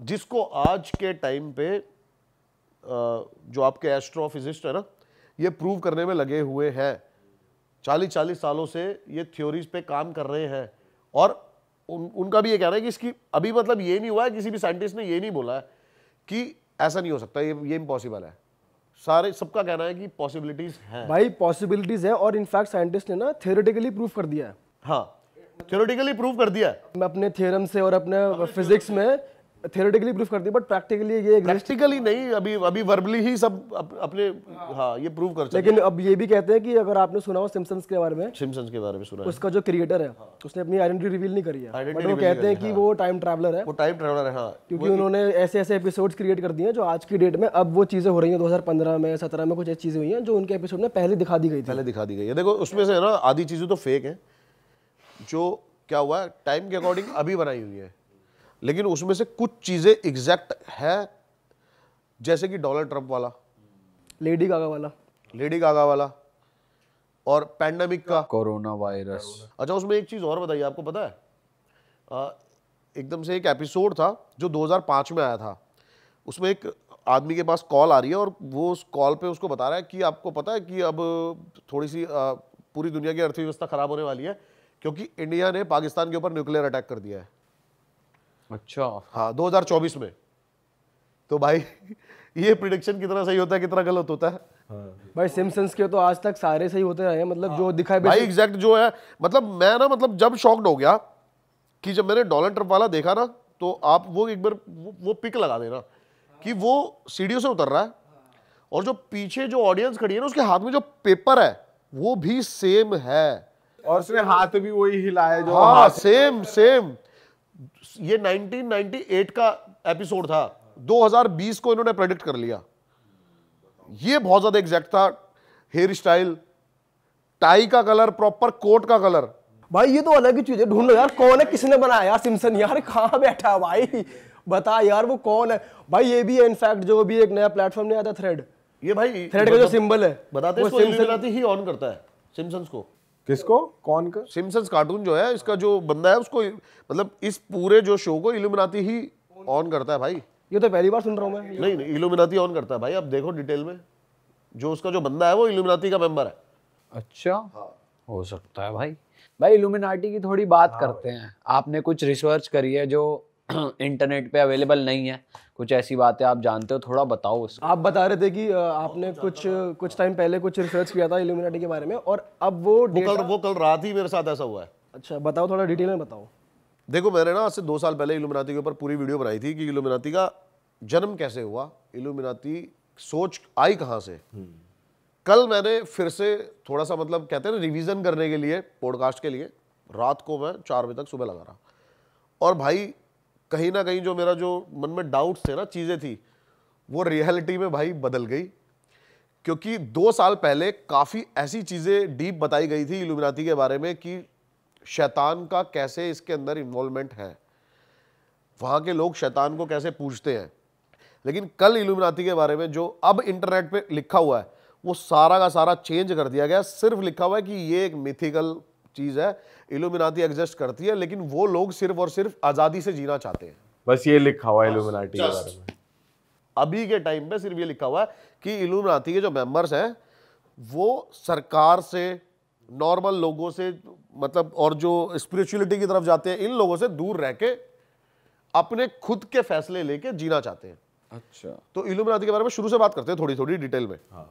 जिसको आज के टाइम पे जो आपके एस्ट्रोफिजिस्ट है ना ये प्रूव करने में लगे हुए हैं। चालीस चालीस सालों से ये थ्योरीज पे काम कर रहे हैं। और उन, उनका भी ये कहना है कि इसकी अभी मतलब ये नहीं हुआ है किसी भी साइंटिस्ट ने ये नहीं बोला है कि ऐसा नहीं हो सकता ये ये इम्पॉसिबल है। सारे सबका कहना है कि पॉसिबिलिटीज हैं। भाई पॉसिबिलिटीज है और इनफैक्ट साइंटिस्ट ने ना थियोरेटिकली प्रूफ कर दिया है। हाँ थ्योरेटिकली प्रूव कर दिया है। मैं अपने थ्योरम से और अपने फिजिक्स में थियोरेटिकली प्रूफ कर दिया बट प्रैक्टिकली ये प्रैक्टिकली नहीं अभी अभी वर्बली ही सब अप, अपने हाँ ये प्रूव कर लेकिन अब ये भी कहते हैं कि अगर आपने सुना हो सिम्पसन्स के बारे में सिम्पसन्स के बारे में सुना उसका जो क्रिएटर है हाँ। उसने अपनी आइडेंटिटी रिवील नहीं करी है। बट वो कहते हैं कि वो टाइम ट्रैवलर है। वो टाइम ट्रेवलर है हाँ। क्योंकि उन्होंने ऐसे ऐसे एपिसोड्स क्रिएट कर दिए हैं जो आज की डेट में अब वो चीज़ें हो रही हैं 2015 में 17 में कुछ ऐसी चीज़ें हुई हैं जो उनके एपिसोड में पहले दिखा दी गई थी। पहले दिखा दी गई है। देखो उसमें से ना आधी चीज़ें तो फेक है जो क्या हुआ है टाइम के अकॉर्डिंग अभी बनाई हुई है। लेकिन उसमें से कुछ चीज़ें एग्जैक्ट है जैसे कि डोनाल्ड ट्रंप वाला लेडी गागा वाला। लेडी गागा वाला और पैंडमिक का। कोरोना वायरस अच्छा उसमें एक चीज़ और बताइए आपको पता है? आ, एकदम से एक एपिसोड था जो 2005 में आया था। उसमें एक आदमी के पास कॉल आ रही है और वो उस कॉल पे उसको बता रहा है कि आपको पता है कि अब थोड़ी सी आ, पूरी दुनिया की अर्थव्यवस्था खराब होने वाली है क्योंकि इंडिया ने पाकिस्तान के ऊपर न्यूक्लियर अटैक कर दिया है। अच्छा। हाँ 2024 में। तो भाई (laughs) ये प्रिडिक्शन कितना सही होता है कितना गलत होता है? भाई सिम्पसन्स के तो आज तक सारे सही होते रहे हैं मतलब जो दिखाई भाई एग्जैक्ट जो है मतलब मैं ना मतलब जब शॉक्ड हो गया कि जब मैंने डोनाल्ड ट्रंप वाला देखा ना तो आप वो एक बार वो, वो पिक लगा देना कि वो सीढ़ियों से उतर रहा है और जो पीछे जो ऑडियंस खड़ी है ना उसके हाथ में जो पेपर है वो भी सेम है। और उसने हाथ भी वही हिलाया जो हाँ सेम सेम ये 1998 का एपिसोड था। 2020 को इन्होंने प्रेडिक्ट कर लिया। ये बहुत ज़्यादा एग्जैक्ट था। हेयर स्टाइल टाई का कलर प्रॉपर कोट का कलर भाई ये तो अलग ही चीज़ है। ढूंढ लो यार कौन है किसने बनाया यार सिम्सन यार कहाँ बैठा है भाई? बता यार वो कौन है? भाई ये भी है इनफैक्ट जो भी एक नया प्लेटफॉर्म नहीं आता थ्रेड ये भाई थ्रेड का जो सिंबल है बताते इसको ही ऑन करता है सिम्पसन्स को। किसको? कौन का? सिम्पसन्स कार्टून जो है इसका जो बंदा है उसको मतलब इस पूरे जो शो को इल्यूमिनाटी ही ऑन करता है भाई। ये तो पहली बार सुन रहा हूँ मैं। नहीं नहीं इल्यूमिनाटी ऑन करता है भाई। आप देखो डिटेल में। जो उसका जो बंदा है वो इल्यूमिनाटी का मेंबर है। अच्छा? हो। सकता है भाई। भाई इल्यूमिनाटी की थोड़ी बात करते हैं। आपने कुछ रिसर्च करी है जो (clears throat) इंटरनेट पे अवेलेबल नहीं है। कुछ ऐसी बातें आप जानते हो थोड़ा बताओ उसको। आप बता रहे थे कि आपने कुछ कुछ टाइम पहले कुछ रिसर्च किया था इल्यूमिनाटी के बारे में और अब वो वो डेटा कल वो कल रात ही मेरे साथ ऐसा हुआ है। अच्छा बताओ थोड़ा डिटेल में बताओ। देखो मैंने ना आज से दो साल पहले इल्यूमिनाती के ऊपर पूरी वीडियो बनाई थी कि इल्यूमिनाती का जन्म कैसे हुआ इल्यूमिनाती सोच आई कहाँ से। कल मैंने फिर से थोड़ा सा मतलब कहते हैं ना रिवीजन करने के लिए पॉडकास्ट के लिए रात को मैं चार बजे तक सुबह लगा रहा। और भाई कहीं ना कहीं जो मेरा जो मन में डाउट्स थे ना, चीज़ें थी, वो रियलिटी में भाई बदल गई। क्योंकि दो साल पहले काफ़ी ऐसी चीज़ें डीप बताई गई थी इल्यूमिनाती के बारे में कि शैतान का कैसे इसके अंदर इन्वॉल्वमेंट है। वहाँ के लोग शैतान को कैसे पूछते हैं। लेकिन कल इल्यूमिनाती के बारे में जो अब इंटरनेट पे लिखा हुआ है, वो सारा का सारा चेंज कर दिया गया। सिर्फ़ लिखा हुआ है कि ये एक मिथिकल चीज़ है इल्यूमिनाती एग्जिस्ट करती है लेकिन वो लोग सिर्फ़ और सिर्फ़ आज़ादी से जीना चाहते हैं। बस ये लिखा हुआ है इल्यूमिनाटी के बारे में। अभी के टाइम पे सिर्फ़ ये लिखा हुआ है कि इल्यूमिनाती के जो मेंबर्स हैं वो सरकार से नॉर्मल लोगों से मतलब और जो स्पिरिचुअलिटी की तरफ़ जाते हैं इन लोगों से दूर रह के अपने खुद के फैसले लेके जीना चाहते हैं। अच्छा। तो इल्यूमिनाती के बारे में शुरू से बात करते हैं थोड़ी थोड़ी डिटेल में। हाँ।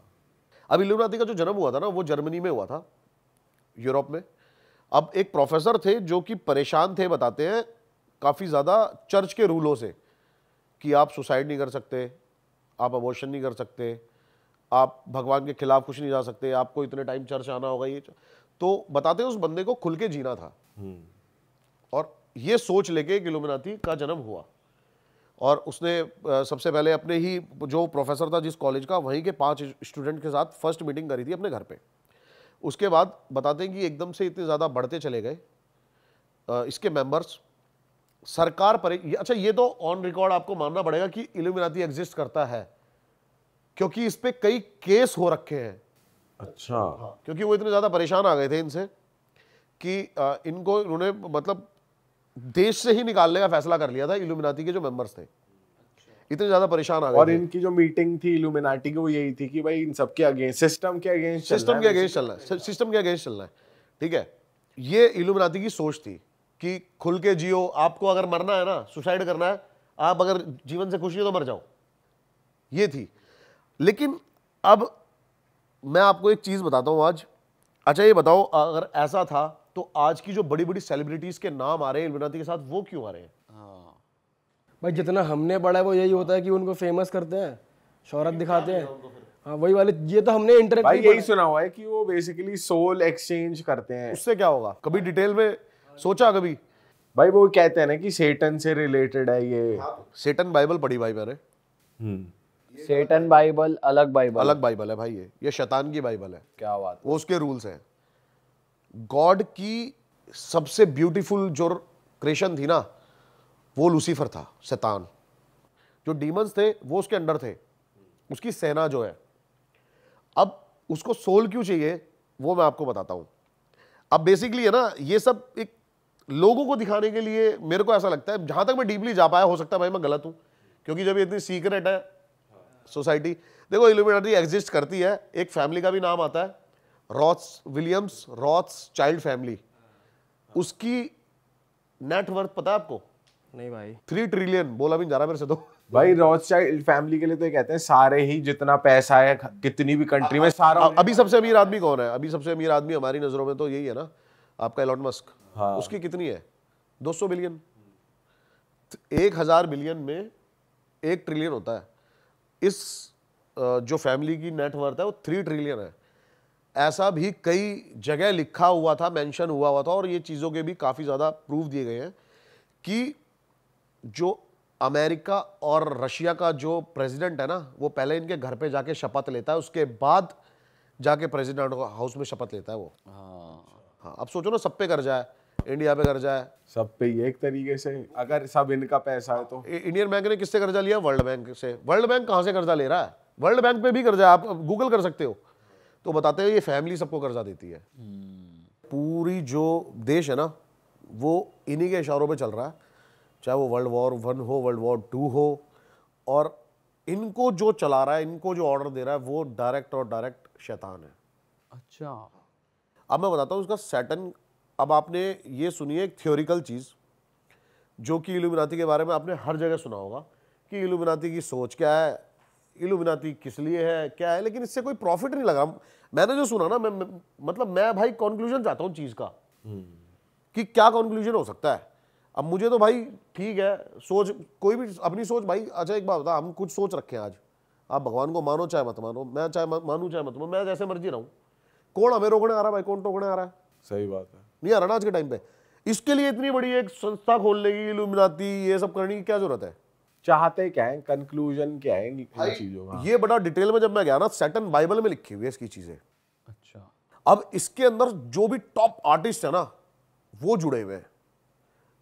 अब इल्यूमिनाती का जो जन्म हुआ था ना वो जर्मनी में हुआ था यूरोप में। अब एक प्रोफेसर थे जो कि परेशान थे बताते हैं काफ़ी ज़्यादा चर्च के रूलों से कि आप सुसाइड नहीं कर सकते आप अबॉर्शन नहीं कर सकते आप भगवान के खिलाफ कुछ नहीं जा सकते आपको इतने टाइम चर्च आना होगा ये तो बताते हैं उस बंदे को खुल के जीना था। और ये सोच लेके एक इल्यूमिनाती का जन्म हुआ। और उसने सबसे पहले अपने ही जो प्रोफेसर था जिस कॉलेज का वहीं के पाँच स्टूडेंट के साथ फ़र्स्ट मीटिंग करी थी अपने घर पे। उसके बाद बताते हैं कि एकदम से इतने ज़्यादा बढ़ते चले गए। इसके मेंबर्स सरकार पर अच्छा ये तो ऑन रिकॉर्ड आपको मानना पड़ेगा कि इल्यूमिनाती एग्जिस्ट करता है क्योंकि इस पर कई केस हो रखे हैं। अच्छा। क्योंकि वो इतने ज़्यादा परेशान आ गए थे इनसे कि इनको उन्होंने मतलब देश से ही निकालने का फैसला कर लिया था इल्यूमिनाती के जो मेंबर्स थे। इतने ज़्यादा परेशान आ गए और इनकी जो मीटिंग थी इल्यूमिनाटी की वो यही थी कि भाई इन सबके अगेंस्ट सिस्टम के अगेंस्ट सिस्टम के अगेंस्ट चलना है। सिस्टम के अगेंस्ट चलना है। ठीक है? ये इल्यूमिनाती की सोच थी कि खुल के जियो आपको अगर मरना है ना सुसाइड करना है आप अगर जीवन से खुशी हो तो मर जाओ। ये थी। लेकिन अब मैं आपको एक चीज़ बताता हूँ आज। अच्छा ये बताओ अगर ऐसा था तो आज की जो बड़ी बड़ी सेलिब्रिटीज के नाम आ रहे हैं इल्यूमिनाती के साथ वो क्यों आ रहे हैं? भाई जितना हमने पढ़ा है वो यही होता है कि उनको फ़ेमस करते हैं शोहरत दिखाते हैं। हाँ वही वाले ये तो हमने इंटरनेट भाई यही सुना हुआ है कि वो बेसिकली सोल एक्सचेंज करते हैं। उससे क्या होगा? कभी डिटेल में सोचा कभी? भाई वो कहते हैं ना कि सेटन से रिलेटेड है ये। सेटन बाइबल पढ़ी भाई मैंने। सेटन बाइबल अलग बाइबल अलग बाइबल है भाई ये। ये शैतान की बाइबल है। क्या बात वो उसके रूल्स हैं। गॉड की सबसे ब्यूटीफुल जो क्रिएशन थी ना वो लूसीफर था, शैतान। जो डीमंस थे, वो उसके अंडर थे। उसकी सेना जो है। अब उसको सोल क्यों चाहिए, वो मैं आपको बताता हूँ। अब बेसिकली है ना, ये सब एक लोगों को दिखाने के लिए मेरे को ऐसा लगता है, जहाँ तक मैं डीपली जा पाया, हो सकता है भाई मैं गलत हूँ। क्योंकि जब ये इतनी सीक्रेट है सोसाइटी देखो इल्यूमिनाटी एग्जिस्ट करती है, एक फैमिली का भी नाम आता है रॉथ्स विलियम्स रॉथ्स चाइल्ड फैमिली उसकी नेट वर्थ पता है आपको? नहीं भाई। थ्री ट्रिलियन बोला भी नहीं जा रहा मेरे से तो। भाई रॉथचाइल्ड फैमिली के लिए तो ये कहते हैं सारे ही जितना पैसा है कितनी भी कंट्री में सारा अभी सबसे अमीर आदमी कौन है? अभी सबसे अमीर आदमी हमारी नज़रों में तो यही है ना आपका एलॉन मस्क हाँ। उसकी कितनी है? 200 बिलियन एक हज़ार बिलियन में एक ट्रिलियन होता है। इस जो फैमिली की नेटवर्थ है वो थ्री ट्रिलियन है। ऐसा भी कई जगह लिखा हुआ था मेंशन हुआ हुआ था और ये चीज़ों के भी काफ़ी ज़्यादा प्रूफ दिए गए हैं कि जो अमेरिका और रशिया का जो प्रेसिडेंट है ना वो पहले इनके घर पे जाके शपथ लेता है उसके बाद जाके प्रेसिडेंट हाउस में शपथ लेता है वो। हाँ। अब सोचो ना सब पे कर जाए इंडिया पे कर जाए। सब पे एक तरीके से अगर सब इनका पैसा है तो। इंडियन बैंक ने किससे कर्जा लिया? वर्ल्ड बैंक से। वर्ल्ड बैंक कहाँ से कर्जा ले रहा है? वर्ल्ड बैंक पे भी कर्जा है आप गूगल कर सकते हो। तो बताते हैं ये फैमिली सबको कर्जा देती है। पूरी जो देश है ना वो इन्हीं के इशारों पर चल रहा है। चाहे वो वर्ल्ड वॉर वन हो वर्ल्ड वॉर टू हो और इनको जो चला रहा है इनको जो ऑर्डर दे रहा है वो डायरेक्ट और डायरेक्ट शैतान है। अच्छा। अब मैं बताता हूँ उसका सैटन अब आपने ये सुनिए एक थ्योरिकल चीज़ जो कि इल्यूमिनाती के बारे में आपने हर जगह सुना होगा कि इल्यूमिनाती की सोच क्या है इल्यूमिनाती किस लिए है क्या है लेकिन इससे कोई प्रॉफिट नहीं लगा मैंने जो सुना ना मैं, मैं मतलब मैं भाई कंक्लूजन चाहता हूँ चीज़ का कि क्या कंक्लूजन हो सकता है। अब मुझे तो भाई ठीक है सोच कोई भी अपनी सोच भाई अच्छा एक बात बता हम कुछ सोच रखे हैं आज। आप भगवान को मानो चाहे मत मानो मैं चाहे मानूं चाहे मत मानो मैं जैसे मर्ज़ी रहूँ। कौन हमें रोकने आ रहा है भाई? कौन टोकने आ रहा है? सही बात है। नहीं आ रहा ना आज के टाइम पे। इसके लिए इतनी बड़ी एक संस्था खोलने की इल्यूमिनाती ये सब करने की क्या ज़रूरत है? चाहते क्या है? कंक्लूजन क्या है इन चीज़ों का? ये बड़ा डिटेल में जब मैं गया ना सैटन बाइबल में लिखी हुई है इसकी चीज़ें। अच्छा। अब इसके अंदर जो भी टॉप आर्टिस्ट है ना वो जुड़े हुए हैं।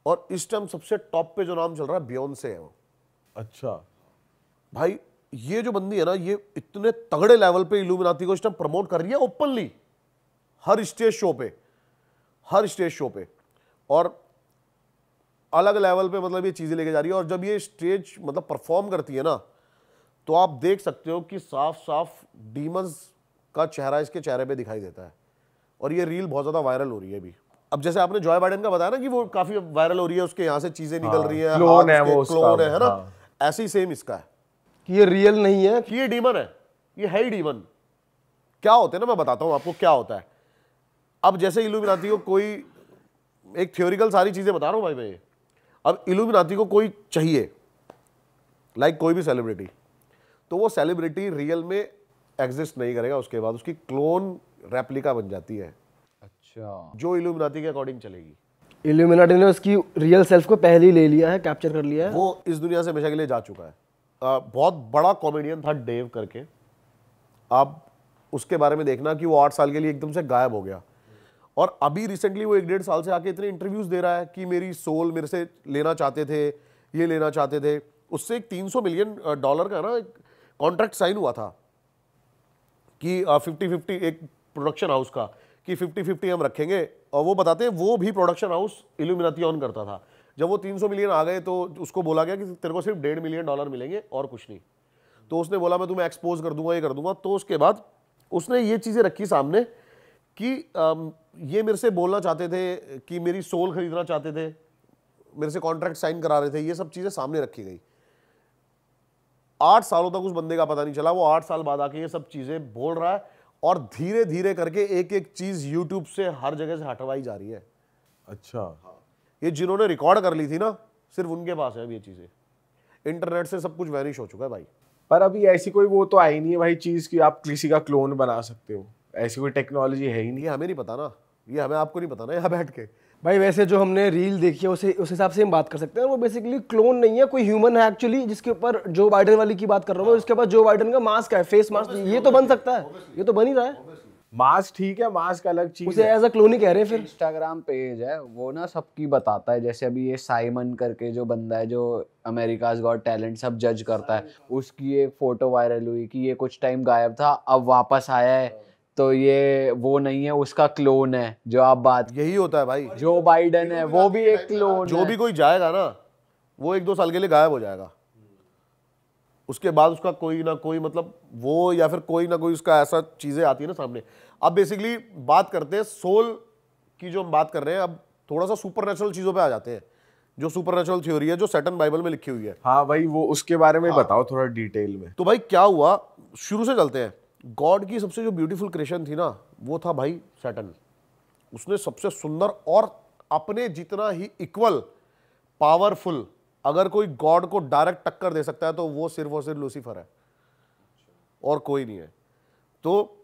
और इस टाइम सबसे टॉप पे जो नाम चल रहा है बियॉन से है वो। अच्छा। भाई ये जो बंदी है ना ये इतने तगड़े लेवल पे इल्यूमिनाती को इस टाइम प्रमोट कर रही है ओपनली हर स्टेज शो पे। हर स्टेज शो पे। और अलग लेवल पे मतलब ये चीज़ें लेके जा रही है। और जब ये स्टेज मतलब परफॉर्म करती है ना तो आप देख सकते हो कि साफ़ साफ़ डीमंस का चेहरा इसके चेहरे पे दिखाई देता है। और ये रील बहुत ज़्यादा वायरल हो रही है अभी। अब जैसे आपने जॉय बाइडन का बताया ना कि वो काफ़ी वायरल हो रही है उसके यहाँ से चीज़ें निकल रही है clone है वो क्लोन है, है ना? हाँ। ऐसे ही सेम इसका है। कि ये रियल नहीं है। कि ये डीमन है ये है ही डीमन क्या होते हैं ना मैं बताता हूँ आपको क्या होता है। अब जैसे इल्यूमिनाती को कोई एक थ्योरिकल सारी चीज़ें बता रहा हूँ भाई मैं। अब इल्यूमिनाती को कोई चाहिए लाइक कोई भी सेलिब्रिटी तो वो सेलिब्रिटी रियल में एग्जिस्ट नहीं करेगा उसके बाद उसकी क्लोन रेप्लिका बन जाती है। अच्छा। जो इल्यूमिनाती के अकॉर्डिंग चलेगी। इल्यूमिनाटी ने उसकी रियल सेल्फ को पहले ही ले लिया है कैप्चर कर लिया है। वो इस दुनिया से हमेशा के लिए जा चुका है। अ, बहुत बड़ा कॉमेडियन था डेव करके। आप उसके बारे में देखना कि वो आठ साल के लिए एकदम से गायब हो गया। और अभी रिसेंटली वो एक डेढ़ साल से आके इतने इंटरव्यूज़ दे रहा है कि मेरी सोल मेरे से लेना चाहते थे ये लेना चाहते थे। उससे एक 300 मिलियन डॉलर का ना एक कॉन्ट्रैक्ट साइन हुआ था कि फिफ्टी फिफ्टी एक प्रोडक्शन हाउस का। कि फिफ्टी फिफ्टी हम रखेंगे और वो बताते हैं, वो भी प्रोडक्शन हाउस इल्यूमिनाती ऑन करता था। जब वो 300 मिलियन आ गए तो उसको बोला गया कि तेरे को सिर्फ़ डेढ़ मिलियन डॉलर मिलेंगे और कुछ नहीं। तो उसने बोला, मैं तुम्हें एक्सपोज कर दूँगा, ये कर दूँगा। तो उसके बाद उसने ये चीज़ें रखी सामने कि ये मेरे से बोलना चाहते थे कि मेरी सोल खरीदना चाहते थे, मेरे से कॉन्ट्रैक्ट साइन करा रहे थे, ये सब चीज़ें सामने रखी गई। आठ सालों तक उस बंदे का पता नहीं चला, वो आठ साल बाद आके ये सब चीज़ें बोल रहा है। और धीरे धीरे करके एक एक चीज़ यूट्यूब से हर जगह से हटवाई जा रही है। अच्छा। ये जिन्होंने रिकॉर्ड कर ली थी ना सिर्फ़ उनके पास है अभी ये चीज़ें। इंटरनेट से सब कुछ वैनिश हो चुका है भाई। पर अभी ऐसी कोई वो तो आई नहीं है भाई चीज़ की आप किसी का क्लोन बना सकते हो। ऐसी कोई टेक्नोलॉजी है ही नहीं। हमें नहीं पता ना। ये हमें आपको नहीं पता ना यहाँ बैठ के। भाई वैसे जो हमने रील देखी है उसे उस हिसाब से हम बात कर सकते हैं। वो बेसिकली क्लोन नहीं है कोई ह्यूमन है एक्चुअली जिसके ऊपर जो बाइडन वाली की बात कर रहा हूँ। उसके पास जो बाइडन का मास्क है फेस मास्क ये तो बन सकता है। ये तो बन ही रहा है। मास्क ठीक है मास्क अलग चीज़ उसे एज अ क्लोन ही कह रहे हैं फिर। इंस्टाग्राम पेज है वो ना सबकी बताता है। जैसे अभी ये साइमन करके जो बंदा है जो अमेरिकाज गॉट टैलेंट सब जज करता है उसकी एक फ़ोटो वायरल हुई कि ये कुछ टाइम गायब था अब वापस आया है। तो ये वो नहीं है उसका क्लोन है जो आप बात यही होता है भाई। जो बाइडन है वो भी एक क्लोन जो भी कोई जाएगा ना वो एक दो साल के लिए गायब हो जाएगा। उसके बाद उसका कोई ना कोई मतलब वो या फिर कोई ना कोई उसका ऐसा चीज़ें आती है ना सामने। अब बेसिकली बात करते हैं सोल की जो हम बात कर रहे हैं अब थोड़ा सा सुपर चीज़ों पे आ जाते हैं। जो सुपर थ्योरी है जो सेटन बाइबल में लिखी हुई है। हाँ भाई वो उसके बारे में हाँ। बताओ थोड़ा डिटेल में। तो भाई क्या हुआ? शुरू से चलते हैं। गॉड की सबसे जो ब्यूटीफुल क्रिएशन थी ना, वो था भाई सैटन उसने सबसे सुंदर और अपने जितना ही इक्वल पावरफुल अगर कोई गॉड को डायरेक्ट टक्कर दे सकता है तो वो सिर्फ़ और सिर्फ़ लूसीफर है। और कोई नहीं है। तो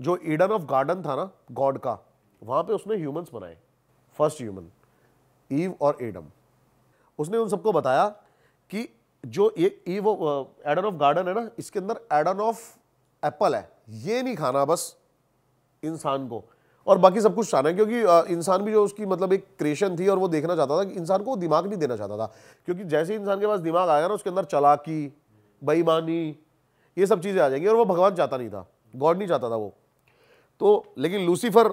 जो ईडन ऑफ़ गार्डन था ना, गॉड का, वहाँ पे उसने ह्यूमंस बनाए। फ़र्स्ट ह्यूमन ईव और एडम उसने उन सबको बताया कि जो ये ईव एडन ऑफ़ गार्डन है ना, इसके अंदर एडन ऑफ़ एप्पल है। ये नहीं खाना बस इंसान को। और बाकी सब कुछ खाना है क्योंकि इंसान भी जो उसकी मतलब एक क्रिएशन थी और वो देखना चाहता था कि इंसान को दिमाग नहीं देना चाहता था। क्योंकि जैसे ही इंसान के पास दिमाग आएगा ना उसके अंदर चलाकी बेईमानी ये सब चीज़ें आ जाएँगी और वो भगवान चाहता नहीं था। गॉड नहीं चाहता था वो। तो लेकिन लूसीफर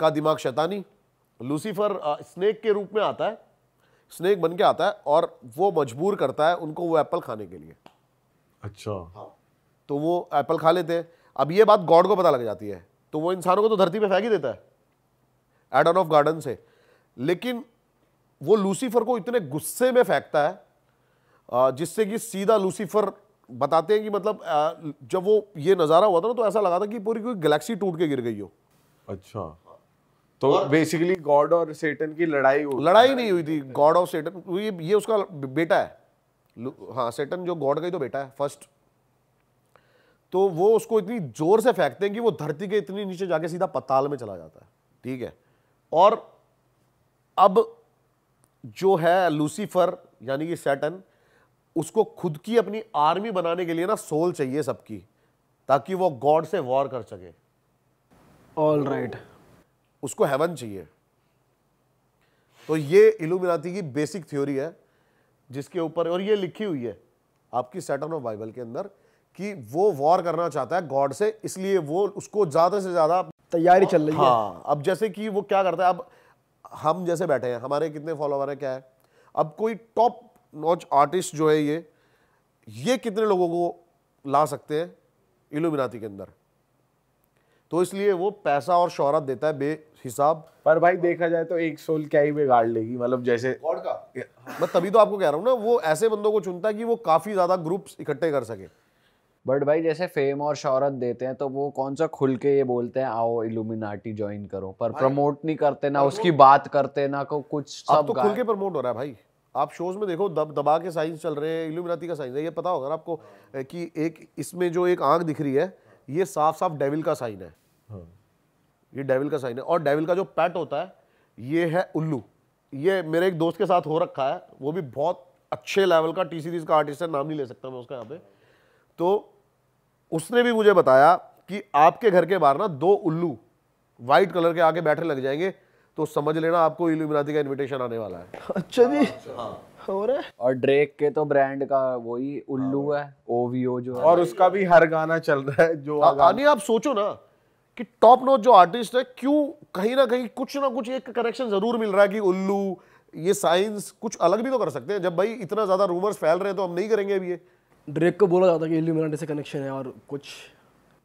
का दिमाग शैतानी। लूसीफर स्नेक के रूप में आता है। स्नेक बन के आता है और वो मजबूर करता है उनको वो एप्पल खाने के लिए। अच्छा। तो वो एप्पल खा लेते हैं। अब ये बात गॉड को पता लग जाती है तो वो इंसानों को तो धरती पे फेंक ही देता है एडन ऑफ़ गार्डन से। लेकिन वो लूसीफर को इतने गुस्से में फेंकता है जिससे कि सीधा लूसीफर बताते हैं कि मतलब जब वो ये नज़ारा हुआ था ना तो ऐसा लगा था कि पूरी कोई गैलेक्सी टूट के गिर गई हो। अच्छा। तो बेसिकली गॉड और सेटन की लड़ाई हो लड़ाई नहीं हुई थी गॉड ऑफ़ सेटन ये ये उसका बेटा है। हाँ सेटन जो गॉड का ही तो बेटा है फ़र्स्ट तो वो उसको इतनी ज़ोर से फेंकते हैं कि वो धरती के इतनी नीचे जाके सीधा पताल में चला जाता है। ठीक है? और अब जो है लूसीफर यानी कि सैटन उसको खुद की अपनी आर्मी बनाने के लिए ना सोल चाहिए सबकी ताकि वो गॉड से वॉर कर सके। ऑल राइट उसको हेवन चाहिए। तो ये इल्यूमिनाती की बेसिक थ्योरी है जिसके ऊपर और ये लिखी हुई है आपकी सैटन ऑफ़ बाइबल के अंदर। कि वो वॉर करना चाहता है गॉड से इसलिए वो उसको ज़्यादा से ज़्यादा तैयारी चल रही है। हाँ अब जैसे कि वो क्या करता है अब हम जैसे बैठे हैं हमारे कितने फॉलोवर हैं क्या है? अब कोई टॉप नॉच आर्टिस्ट जो है ये ये कितने लोगों को ला सकते हैं इल्यूमिनाती के अंदर? तो इसलिए वो पैसा और शोहरत देता है बेहिसाब। पर भाई देखा जाए तो एक सोल क्या ही बिगाड़ लेगी मतलब जैसे गॉड का? मैं तभी तो आपको कह रहा हूँ ना वो ऐसे बंदों को चुनता है कि वो काफ़ी ज़्यादा ग्रुप्स इकट्ठे कर सके। बट भाई जैसे फेम और शोहरत देते हैं तो वो कौन सा खुल के ये बोलते हैं आओ इल्यूमिनाटी ज्वाइन करो। पर प्रमोट नहीं करते ना उसकी बात करते ना को कुछ सब तो खुल के प्रमोट हो रहा है भाई। आप शोज़ में देखो दब दबा के साइंस चल रहे हैं इल्यूमिनाती का साइंस है। ये पता होगा ना आपको कि एक इसमें जो एक आँख दिख रही है ये साफ़ साफ़ डेविल का साइन है। ये डेविल का साइन है। और डेविल का जो पैट होता है ये है उल्लू। ये मेरे एक दोस्त के साथ हो रखा है। वो भी बहुत अच्छे लेवल का टी सीरीज़ का आर्टिस्ट है नाम नहीं ले सकता मैं उसका यहाँ पे। तो उसने भी मुझे बताया कि आपके घर के बाहर ना दो उल्लू वाइट कलर के आके बैठे लग जाएँगे तो समझ लेना आपको इल्यूमिनाती का इनविटेशन आने वाला है। अच्छा जी। हो। रहा है। और ड्रेक के तो ब्रांड का वही उल्लू है। ओवीओ जो है। और उसका भी हर गाना चल रहा है जो आनी आप सोचो ना कि टॉप नोट जो आर्टिस्ट है क्यों कहीं ना कहीं कुछ ना कुछ एक कनेक्शन ज़रूर मिल रहा है कि उल्लू ये साइंस कुछ अलग भी तो कर सकते हैं। जब भाई इतना ज़्यादा रूमर्स फैल रहे हैं तो हम नहीं करेंगे अभी ये। ड्रेक को बोला जाता है कि इल्यूमिनाटी से कनेक्शन है और कुछ।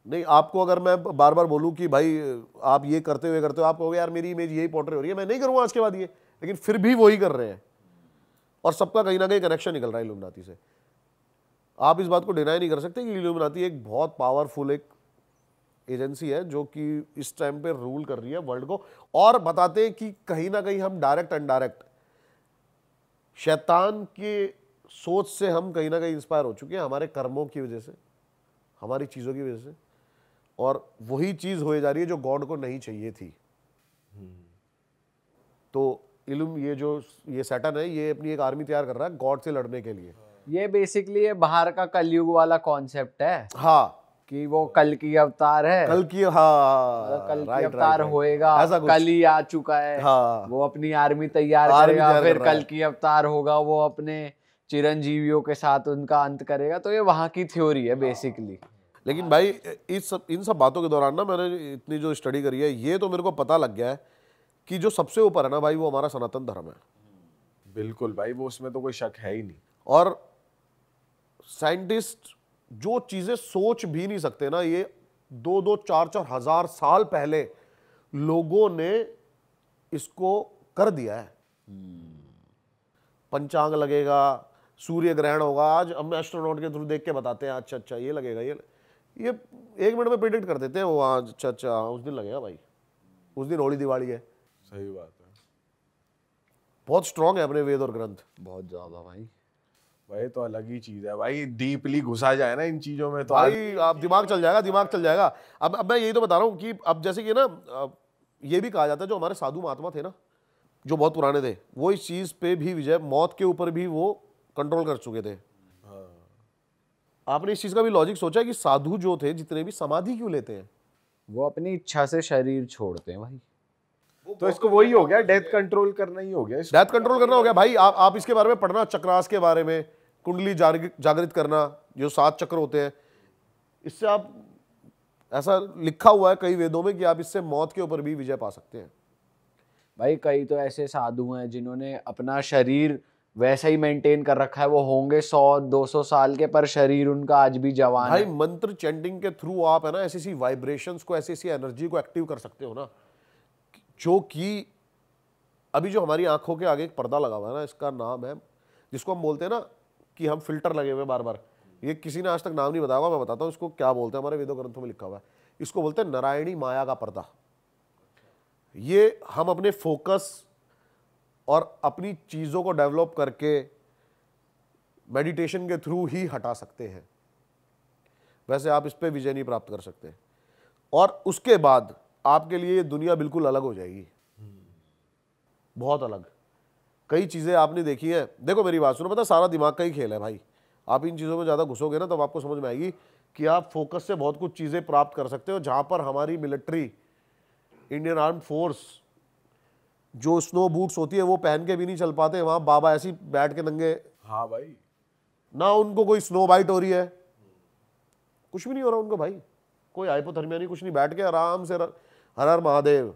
नहीं, आपको अगर मैं बार बार बोलूँ कि भाई, आप ये करते हुए करते हो, आप कहोगे, यार, मेरी इमेज यही पोर्ट्रे हो रही है। मैं नहीं करूँगा आज के बाद ये, लेकिन फिर भी वही कर रहे हैं। और सबका कहीं ना कहीं कनेक्शन निकल रहा है इल्यूमिनाती से। आप इस बात को डिनाई नहीं कर सकते कि इल्यूमिनाती एक बहुत पावरफुल एक एजेंसी है, जो कि इस टाइम पे रूल कर रही है वर्ल्ड को। और बताते हैं कि कहीं ना कहीं हम डायरेक्ट अनडायरेक्ट शैतान के सोच से हम कहीं ना कहीं इंस्पायर हो चुके हैं हमारे कर्मों की वजह से हमारी चीज़ों की वजह से। और वही चीज़ हो जा रही है जो गॉड को नहीं चाहिए थी। तो इल्म ये जो ये सैटन है ये अपनी एक आर्मी तैयार कर रहा है गॉड से लड़ने के लिए। ये बेसिकली ये बाहर का कलयुग वाला कॉन्सेप्ट है। हाँ। कि वो कल की अवतार है। कल की हाँ कल की अवतार. होएगा कल ही आ चुका है। हाँ। वो अपनी आर्मी तैयार करेगा फिर कल की अवतार होगा वो अपने चिरंजीवियों के साथ उनका अंत करेगा तो ये वहाँ की थ्योरी है बेसिकली लेकिन भाई इस सब इन सब बातों के दौरान ना मैंने इतनी जो स्टडी करी है ये तो मेरे को पता लग गया है कि जो सबसे ऊपर है ना भाई वो हमारा सनातन धर्म है। बिल्कुल भाई वो उसमें तो कोई शक है ही नहीं। और साइंटिस्ट जो चीज़ें सोच भी नहीं सकते ना ये दो दो चार चार हज़ार साल पहले लोगों ने इसको कर दिया है। पंचांग लगेगा सूर्य ग्रहण होगा आज हम एस्ट्रोनॉट के थ्रू देख के बताते हैं अच्छा अच्छा ये लगेगा ये ये एक मिनट में प्रिडिक्ट कर देते हैं वो आज अच्छा अच्छा उस दिन लगेगा भाई। उस दिन होली दिवाली है। सही बात है। बहुत स्ट्रांग है अपने वेद और ग्रंथ। बहुत ज़्यादा भाई। भाई तो अलग ही चीज़ है भाई डीपली घुसा जाए ना इन चीज़ों में तो भाई आप दिमाग चल जाएगा दिमाग चल जाएगा। अब अब मैं यही तो बता रहा हूँ कि अब जैसे कि ना ये भी कहा जाता है जो हमारे साधु महात्मा थे ना जो बहुत पुराने थे वो इस चीज़ पे भी विजय मौत के ऊपर भी वो कंट्रोल कर चुके थे। आपने इस चीज़ का भी लॉजिक सोचा कि साधु जो थे जितने भी समाधि क्यों लेते हैं? वो अपनी इच्छा से शरीर छोड़ते हैं भाई। तो इसको वही हो गया डेथ कंट्रोल करना ही हो गया डेथ कंट्रोल करना हो गया। भाई आप आप इसके बारे में पढ़ना चक्रास के बारे में कुंडली जागृत जागृत करना जो सात चक्र होते हैं इससे आप ऐसा लिखा हुआ है कई वेदों में कि आप इससे मौत के ऊपर भी विजय पा सकते हैं। भाई कई तो ऐसे साधु हैं जिन्होंने अपना शरीर वैसा ही मेंटेन कर रखा है। वो होंगे सौ दो सौ साल के पर शरीर उनका आज भी जवान भाई है। मंत्र चैंटिंग के थ्रू आप है ना ऐसी ऐसी वाइब्रेशंस को ऐसी ऐसी एनर्जी को एक्टिव कर सकते हो ना। जो कि अभी जो हमारी आँखों के आगे एक पर्दा लगा हुआ है ना इसका नाम है जिसको हम बोलते हैं ना कि हम फ़िल्टर लगे हुए बार बार ये किसी ने आज तक नाम नहीं बताया होगा, मैं बताता हूँ इसको क्या बोलते हैं। हमारे वेदों ग्रंथों में लिखा हुआ है। इसको बोलते हैं नारायणी माया का पर्दा। ये हम अपने फोकस और अपनी चीज़ों को डेवलप करके मेडिटेशन के थ्रू ही हटा सकते हैं। वैसे आप इस पर विजय नहीं प्राप्त कर सकते। और उसके बाद आपके लिए ये दुनिया बिल्कुल अलग हो जाएगी। बहुत अलग। कई चीज़ें आपने देखी है। देखो मेरी बात सुनो, पता सारा दिमाग का ही खेल है भाई। आप इन चीज़ों में ज़्यादा घुसोगे ना, तब आपको समझ में आएगी कि आप फोकस से बहुत कुछ चीज़ें प्राप्त कर सकते हो, जहाँ पर हमारी मिलिट्री, इंडियन आर्म फोर्स जो स्नो बूट्स होती है वो पहन के भी नहीं चल पाते वहाँ बाबा ऐसी बैठ के नंगे। हाँ भाई। ना उनको कोई स्नो बाइट हो रही है। कुछ भी नहीं हो रहा उनको भाई। कोई हाइपोथर्मिया नहीं कुछ नहीं बैठ के आराम से हर हर महादेव।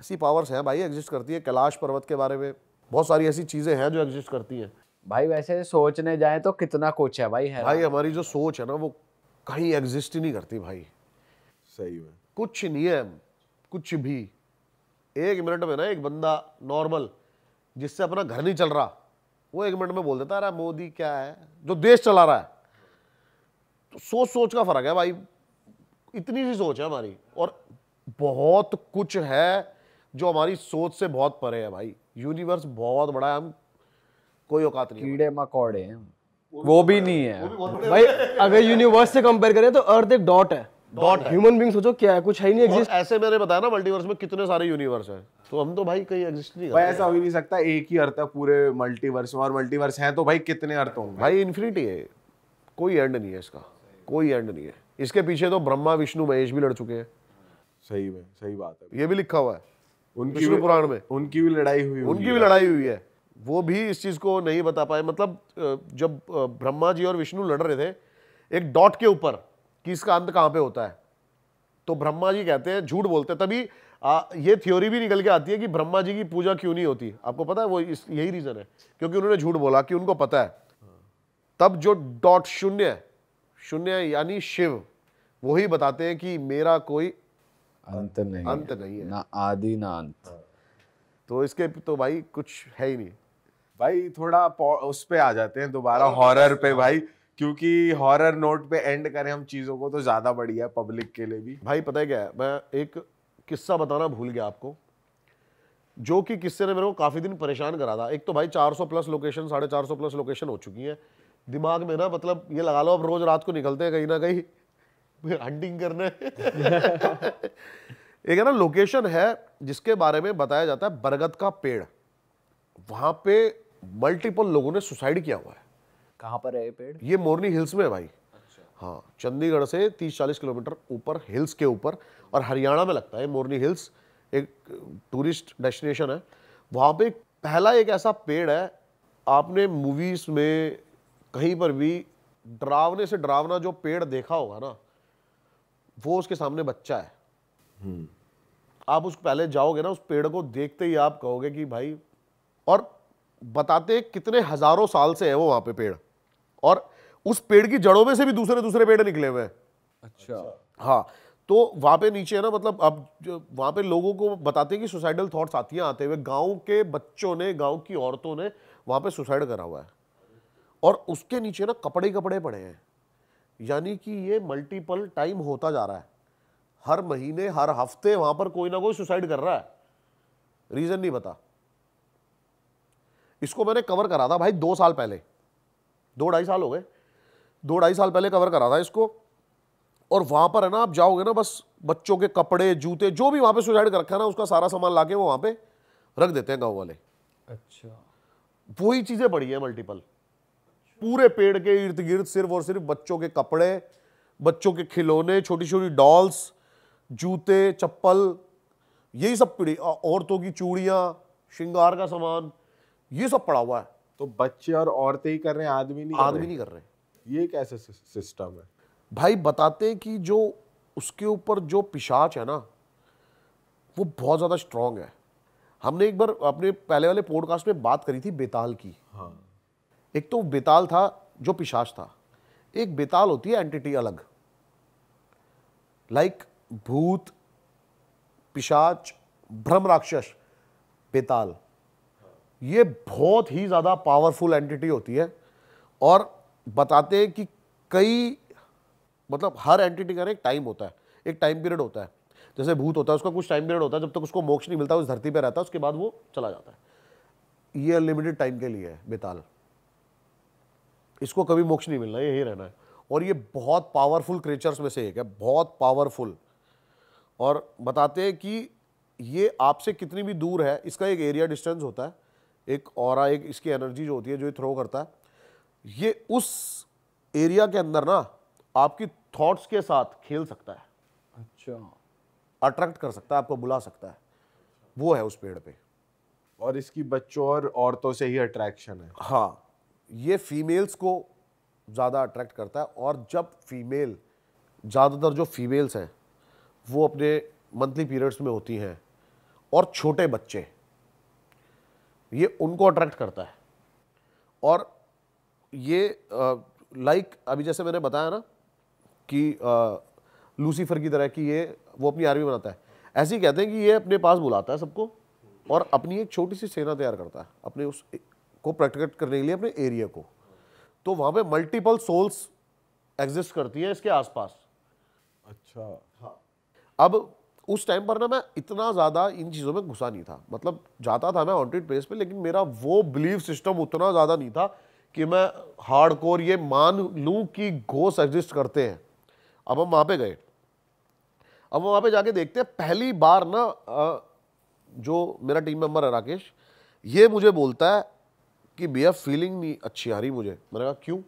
ऐसी पावर्स हैं भाई एग्जिस्ट करती है कैलाश पर्वत के बारे में। बहुत सारी ऐसी चीज़ें हैं जो एग्जिस्ट करती हैं। भाई वैसे सोचने जाए तो कितना कुछ है भाई है भाई हमारी जो सोच है ना वो कहीं एग्जिस्ट ही नहीं करती भाई। सही में। कुछ नहीं है कुछ भी। एक मिनट में ना एक बंदा नॉर्मल जिससे अपना घर नहीं चल रहा वो एक मिनट में बोल देता है अरे मोदी क्या है? जो देश चला रहा है। तो सोच सोच का फ़र्क है भाई। इतनी सी सोच है हमारी। और बहुत कुछ है जो हमारी सोच से बहुत परे है भाई। यूनिवर्स बहुत बड़ा है हम कोई औकात नहीं है। कीड़े मकोड़े हैं। वो भी नहीं है। भाई अगर यूनिवर्स से कंपेयर करें तो अर्थ एक डॉट है। डॉट ह्यूमन बींग सोचो क्या है? कुछ है ही नहीं एग्जिस्ट ऐसे मैंने बताया ना मल्टीवर्स में कितने सारे यूनिवर्स हैं। तो हम तो भाई कहीं एग्जिस्ट नहीं भाई ऐसा हो ही नहीं सकता एक ही अर्थ है पूरे मल्टीवर्स में और मल्टीवर्स हैं तो भाई कितने अर्थ होंगे भाई इन्फिनिटी है। कोई एंड नहीं है इसका। कोई एंड नहीं है। इसके पीछे तो ब्रह्मा विष्णु महेश भी लड़ चुके हैं। सही में सही बात है। ये भी लिखा हुआ है। उनकी विष्णु भी- पुराण में। उनकी भी लड़ाई हुई उनकी भी लड़ाई हुई है। वो भी इस चीज़ को नहीं बता पाए। मतलब जब ब्रह्मा जी और विष्णु लड़ रहे थे एक डॉट के ऊपर कि इसका अंत कहाँ पे होता है? तो ब्रह्मा जी कहते हैं झूठ बोलते हैं। तभी आ, ये थ्योरी भी निकल के आती है कि ब्रह्मा जी की पूजा क्यों नहीं होती? आपको पता है वो इस यही रीजन है। क्योंकि उन्होंने झूठ बोला कि उनको पता है। तब जो डॉट शून्य है, शून्य यानी शिव वही बताते हैं कि मेरा कोई अंत नहीं अंत नहीं है। ना आदि ना अंत। तो इसके तो भाई कुछ है ही नहीं। भाई थोड़ा उस पे आ जाते हैं दोबारा हॉरर पे भाई। क्योंकि हॉरर नोट पे एंड करें हम चीज़ों को तो ज़्यादा बढ़िया है पब्लिक के लिए भी। भाई, पता है क्या है? मैं एक किस्सा बताना भूल गया आपको, जो कि किस्से ने मेरे को काफ़ी दिन परेशान करा था। एक तो भाई 400 प्लस लोकेशन साढ़े चार प्लस लोकेशन हो चुकी हैं। दिमाग में ना मतलब ये लगा लो, अब रोज रात को निकलते हैं कहीं ना कहीं। (laughs) हंटिंग करने। (laughs) एक है ना लोकेशन है जिसके बारे में बताया जाता है, बरगद का पेड़। वहाँ पे मल्टीपल लोगों ने सुसाइड किया हुआ है। कहाँ पर है ये पेड़? ये मोरनी हिल्स में है भाई। अच्छा। हाँ चंडीगढ़ से 30-40 किलोमीटर ऊपर हिल्स के ऊपर और हरियाणा में लगता है मोरनी हिल्स एक टूरिस्ट डेस्टिनेशन है। वहाँ पे पहला एक ऐसा पेड़ है आपने मूवीज़ में कहीं पर भी डरावने से डरावना जो पेड़ देखा होगा ना वो उसके सामने बच्चा है। आप उस पहले जाओगे ना उस पेड़ को देखते ही आप कहोगे कि भाई और बताते कितने हज़ारों साल से है वो वहाँ पे पेड़। और उस पेड़ की जड़ों में से भी दूसरे दूसरे पेड़ निकले हुए हैं। अच्छा। हाँ तो वहाँ पे नीचे है ना मतलब अब जो वहाँ पे लोगों को बताते हैं कि सुसाइडल थॉट्स आती हैं आते हुए गाँव के बच्चों ने गाँव की औरतों ने वहाँ पे सुसाइड करा हुआ है। और उसके नीचे ना कपड़े कपड़े पड़े हैं। यानी कि ये मल्टीपल टाइम होता जा रहा है। हर महीने हर हफ़्ते वहाँ पर कोई ना कोई सुसाइड कर रहा है। रीजन नहीं पता। इसको मैंने कवर करा था भाई दो साल पहले। दो ढाई साल हो गए। दो ढाई साल पहले कवर करा था इसको। और वहाँ पर है ना आप जाओगे ना बस बच्चों के कपड़े जूते जो भी वहाँ पे सुसाइड कर रखा है ना उसका सारा सामान लाके वो वहाँ पे रख देते हैं गाँव वाले। अच्छा। वही चीज़ें पड़ी है मल्टीपल पूरे पेड़ के इर्द गिर्द सिर्फ़ और सिर्फ़ बच्चों के कपड़े बच्चों के खिलौने छोटी छोटी डॉल्स जूते चप्पल यही सब पड़ी। औरतों की चूड़ियाँ श्रृंगार का सामान ये सब पड़ा हुआ है। तो बच्चे और औरतें ही कर रहे हैं आदमी नहीं आदमी नहीं कर रहे। ये कैसे सिस्टम है? भाई बताते हैं कि जो उसके ऊपर जो पिशाच है ना वो बहुत ज़्यादा स्ट्रांग है। हमने एक बार अपने पहले वाले पॉडकास्ट में बात करी थी बेताल की। हाँ। एक तो बेताल था जो पिशाच था। एक बेताल होती है एंटिटी अलग। लाइक भूत पिशाच भ्रम राक्षस बेताल। ये बहुत ही ज़्यादा पावरफुल एंटिटी होती है और बताते हैं कि कई मतलब हर एंटिटी का एक टाइम होता है, एक टाइम पीरियड होता है। जैसे भूत होता है, उसका कुछ टाइम पीरियड होता है, जब तक उसको मोक्ष नहीं मिलता, उस धरती पर रहता है, उसके बाद वो चला जाता है। ये अनलिमिटेड टाइम के लिए है, बेताल। इसको कभी मोक्ष नहीं मिलना यही रहना है। और ये बहुत पावरफुल क्रिएचर्स में से एक है, बहुत पावरफुल और बताते हैं कि ये आपसे कितनी भी दूर है, इसका एक एरिया डिस्टेंस होता है एक और एक इसकी एनर्जी जो होती है जो ये थ्रो करता है ये उस एरिया के अंदर ना आपकी थॉट्स के साथ खेल सकता है। अच्छा। अट्रैक्ट कर सकता है आपको बुला सकता है। वो है उस पेड़ पे। और इसकी बच्चों और औरतों से ही अट्रैक्शन है। हाँ ये फीमेल्स को ज़्यादा अट्रैक्ट करता है और जब फीमेल ज़्यादातर जो फीमेल्स हैं वो अपने मंथली पीरियड्स में होती हैं और छोटे बच्चे ये उनको अट्रैक्ट करता है। और ये लाइक अभी जैसे मैंने बताया ना कि लूसीफर की तरह कि ये वो अपनी आर्मी बनाता है। ऐसे ही कहते हैं कि ये अपने पास बुलाता है सबको और अपनी एक छोटी सी सेना तैयार करता है अपने उस को प्रोटेक्ट करने के लिए अपने एरिया को। तो वहाँ पे मल्टीपल सोल्स एग्जिस्ट करती है इसके आसपास। अच्छा। हाँ। अब उस टाइम पर ना मैं इतना ज़्यादा इन चीज़ों में घुसा नहीं था। मतलब जाता था मैं हॉन्टेड प्लेस पे, लेकिन मेरा वो बिलीव सिस्टम उतना ज़्यादा नहीं था कि मैं हार्ड कोर ये मान लूँ कि घोष एग्जिस्ट करते हैं। अब हम वहाँ पे गए। अब हम वहाँ पे जाके देखते हैं, पहली बार ना जो मेरा टीम मेंबर है राकेश, ये मुझे बोलता है कि भैया फीलिंग नहीं अच्छी आ रही मुझे। मैंने कहा, क्यों?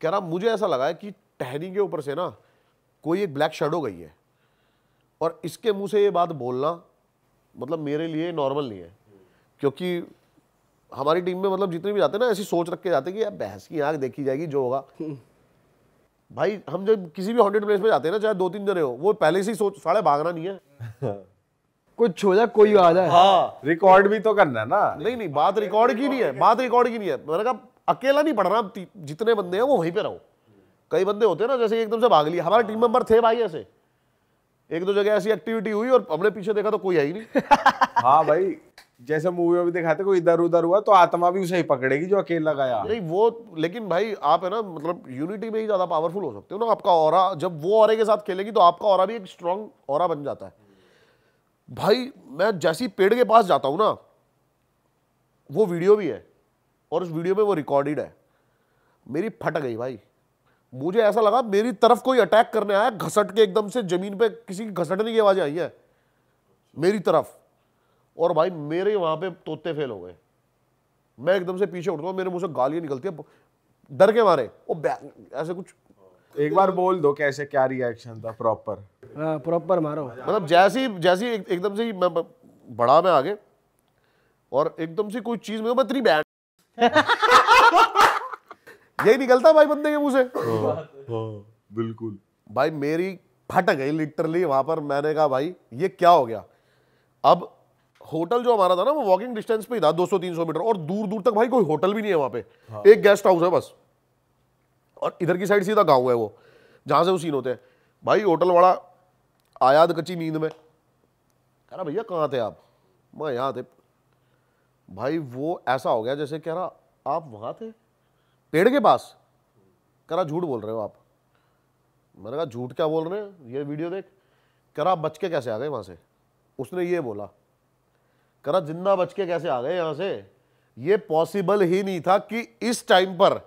कह रहा, मुझे ऐसा लगा है कि टहनी के ऊपर से ना कोई एक ब्लैक शेडो गई है। और इसके मुँह से ये बात बोलना मतलब मेरे लिए नॉर्मल नहीं है। क्योंकि हमारी टीम में मतलब जितने भी जाते हैं ना ऐसी सोच रख के जाते हैं कि यार बहस की आग देखी जाएगी जो होगा। भाई हम जब किसी भी हॉन्टेड प्लेस में जाते हैं ना चाहे दो तीन जने हो वो पहले से ही सोच साढ़े भागना नहीं है। कुछ हो जाए कोई आ जाए। हाँ। रिकॉर्ड भी तो करना है ना। नहीं नहीं बात रिकॉर्ड की नहीं है बात रिकॉर्ड की नहीं है। मैंने कहा अकेला नहीं पढ़ना जितने बंदे हैं वो वहीं पे रहो। कई बंदे होते हैं ना जैसे एकदम से भाग लिया हमारे टीम मेंबर थे भाई ऐसे। एक दो जगह ऐसी एक्टिविटी हुई और हमने पीछे देखा तो कोई है ही नहीं। (laughs) हाँ भाई जैसे मूवी में भी दिखाते कोई इधर उधर हुआ तो आत्मा भी उसे ही पकड़ेगी जो अकेला गया। नहीं वो लेकिन भाई आप है ना मतलब यूनिटी में ही ज़्यादा पावरफुल हो सकते हो ना आपका और जब वो और के साथ खेलेगी तो आपका और भी एक स्ट्रॉन्ग और बन जाता है। भाई मैं जैसी पेड़ के पास जाता हूँ ना वो वीडियो भी है और उस वीडियो में वो रिकॉर्डेड है। मेरी फट गई भाई। मुझे ऐसा लगा मेरी तरफ़ कोई अटैक करने आया घसट के एकदम से ज़मीन पे किसी की घसटने की आवाज़ आई है। मेरी तरफ़। और भाई मेरे वहाँ पे तोते फेल हो गए। मैं एकदम से पीछे उठता हूँ मेरे मुँह से गालियाँ निकलती है। डर के मारे। ओ ऐसे कुछ। एक बार बोल दो कैसे क्या रिएक्शन था प्रॉपर हाँ प्रॉपर मारो। मतलब जैसी जैसी एक, एकदम से ही मैं बड़ा में आगे। और एकदम से कोई चीज़ में मैं बैंड (laughs) यही निकलता भाई बंदे के मुँह से। हाँ, हाँ, बिल्कुल। भाई मेरी फट गई लिटरली वहाँ पर। मैंने कहा भाई ये क्या हो गया? अब होटल जो हमारा था ना वो वॉकिंग डिस्टेंस पे ही था 200-300 मीटर। और दूर दूर तक भाई कोई होटल भी नहीं है वहाँ पे। हाँ। एक गेस्ट हाउस है बस। और इधर की साइड सीधा गाँव है वो जहाँ से वो सीन होते हैं। भाई होटल वाला आयाद कच्ची नींद में। कह रहा भैया कहाँ थे आप? मैं यहाँ थे। भाई वो ऐसा हो गया जैसे कह रहा आप वहाँ थे? पेड़ के पास? करा झूठ बोल रहे हो आप। मैंने कहा झूठ क्या बोल रहे हैं? ये वीडियो देख। करा बच के कैसे आ गए वहाँ से? उसने ये बोला। कह रहा ज़िंदा बच के कैसे आ गए यहाँ से? ये पॉसिबल ही नहीं था कि इस टाइम पर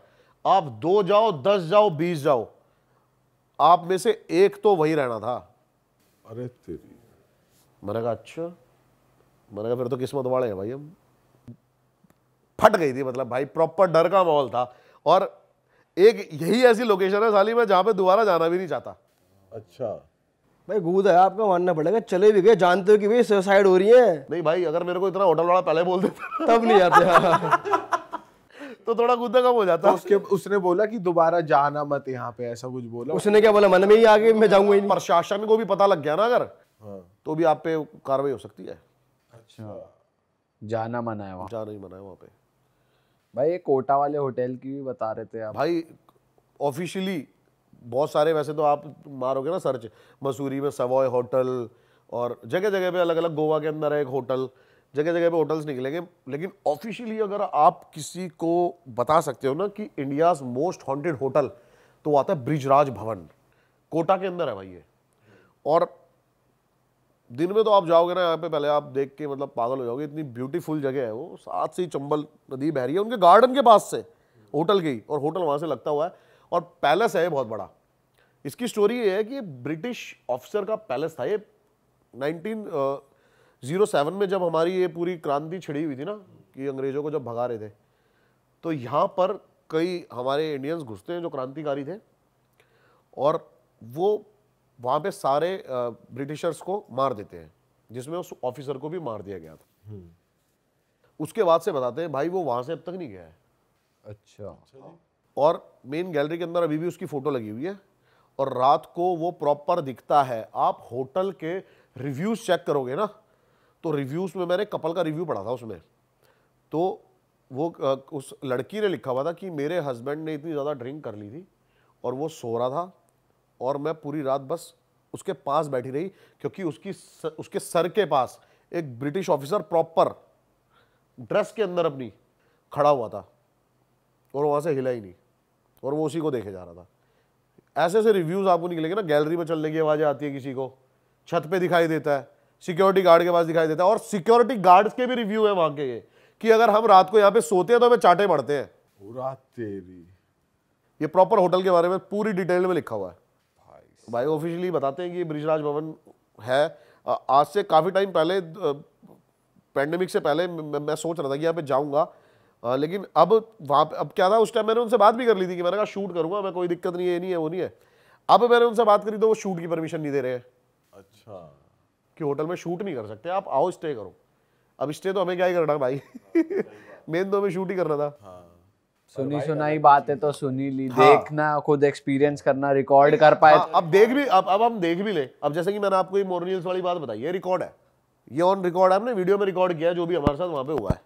आप दो जाओ दस जाओ बीस जाओ। आप में से एक तो वही रहना था। अरे तेरी। मैंने कहा अच्छा। मैंने कहा फिर तो किस्मत वाले हैं भाई हम। फट गई थी मतलब भाई प्रॉपर डर का माहौल था। और एक यही ऐसी लोकेशन है साली में जहाँ पे दोबारा जाना भी नहीं चाहता। अच्छा। भाई गूद है आपका मानना पड़ेगा चले भी गए जानते हो कि भाई सुसाइड हो रही है। नहीं भाई अगर मेरे को इतना होटल वाला पहले बोल देता। तब नहीं आते। तो थोड़ा गुद्दा कम हो जाता। तो उसके उसने बोला कि दोबारा जाना मत यहाँ पे ऐसा कुछ बोला? उसने क्या बोला मन में ही आगे मैं जाऊँगा ही प्रशासन को भी पता लग गया ना अगर हाँ। तो भी आप पे कार्रवाई हो सकती है। अच्छा। जाना मना है वहाँ। जाना ही मना है वहाँ पे। भाई, ये कोटा वाले होटल की भी बता रहे थे आप। भाई, ऑफिशियली बहुत सारे, वैसे तो आप मारोगे ना सर्च, मसूरी में सवॉय होटल और जगह जगह पे अलग अलग गोवा के अंदर है एक होटल जगह जगह पे होटल्स निकलेंगे। लेकिन ऑफिशियली अगर आप किसी को बता सकते हो ना कि इंडियाज मोस्ट हॉन्टेड होटल तो आता है ब्रिजराज भवन। कोटा के अंदर है भाई ये। और दिन में तो आप जाओगे ना यहाँ पे, पहले आप देख के मतलब पागल हो जाओगे। इतनी ब्यूटीफुल जगह है वो। साथ से चंबल नदी बह रही है उनके गार्डन के पास से होटल की और होटल वहाँ से लगता हुआ है। और पैलेस है बहुत बड़ा। इसकी स्टोरी ये है कि ब्रिटिश ऑफिसर का पैलेस था। ये नाइनटीन ज़ीरो सेवन में जब हमारी ये पूरी क्रांति छिड़ी हुई थी ना, कि अंग्रेज़ों को जब भगा रहे थे तो यहाँ पर कई हमारे इंडियंस घुसते हैं जो क्रांतिकारी थे, और वो वहाँ पे सारे ब्रिटिशर्स को मार देते हैं जिसमें उस ऑफिसर को भी मार दिया गया था। उसके बाद से बताते हैं भाई वो वहाँ से अब तक नहीं गया है। अच्छा। और मेन गैलरी के अंदर अभी भी उसकी फ़ोटो लगी हुई है। और रात को वो प्रॉपर दिखता है। आप होटल के रिव्यूज़ चेक करोगे ना तो रिव्यूज़ में मैंने कपल का रिव्यू पढ़ा था उसमें। तो वो उस लड़की ने लिखा हुआ था कि मेरे हस्बैंड ने इतनी ज़्यादा ड्रिंक कर ली थी और वो सो रहा था। और मैं पूरी रात बस उसके पास बैठी रही क्योंकि उसकी स, उसके सर के पास एक ब्रिटिश ऑफिसर प्रॉपर ड्रेस के अंदर अपनी खड़ा हुआ था और वहाँ से हिला ही नहीं और वो उसी को देखे जा रहा था। ऐसे ऐसे रिव्यूज़ आपको निकलेंगे ना गैलरी में चलने की आवाज़ें आती है किसी को छत पे दिखाई देता है सिक्योरिटी गार्ड के पास दिखाई देता है और सिक्योरिटी गार्ड्स के भी रिव्यू है वहाँ के ये कि अगर हम रात को यहाँ पे सोते हैं तो हमें चाटे पड़ते हैं। तेरी। ये प्रॉपर होटल के बारे में पूरी डिटेल में लिखा हुआ है। भाई ऑफिशियली बताते हैं कि ब्रिजराज भवन है। आज से काफ़ी टाइम पहले पैंडमिक से पहले मैं, सोच रहा था कि यहाँ पे जाऊँगा। लेकिन अब वहाँ पे अब क्या था उस टाइम मैंने उनसे बात भी कर ली थी कि मैंने कहा शूट करूँगा मैं कोई दिक्कत नहीं है ये नहीं है वो नहीं है। अब मैंने उनसे बात करी तो वो शूट की परमिशन नहीं दे रहे हैं। अच्छा। कि होटल में शूट नहीं कर सकते आप आओ स्टे करो। अब स्टे तो हमें क्या ही करना भाई? (laughs) मेन तो हमें शूट ही करना था। सुनी सुनाई बातें तो सुनी ली हाँ। देखना खुद एक्सपीरियंस करना रिकॉर्ड कर पाए। हाँ, अब देख भी अब अब हम देख भी ले। अब जैसे कि मैंने आपको ये मोरनियल्स वाली बात बताई ये रिकॉर्ड है। ये ऑन रिकॉर्ड है हमने वीडियो में रिकॉर्ड किया जो भी हमारे साथ वहाँ पे हुआ है।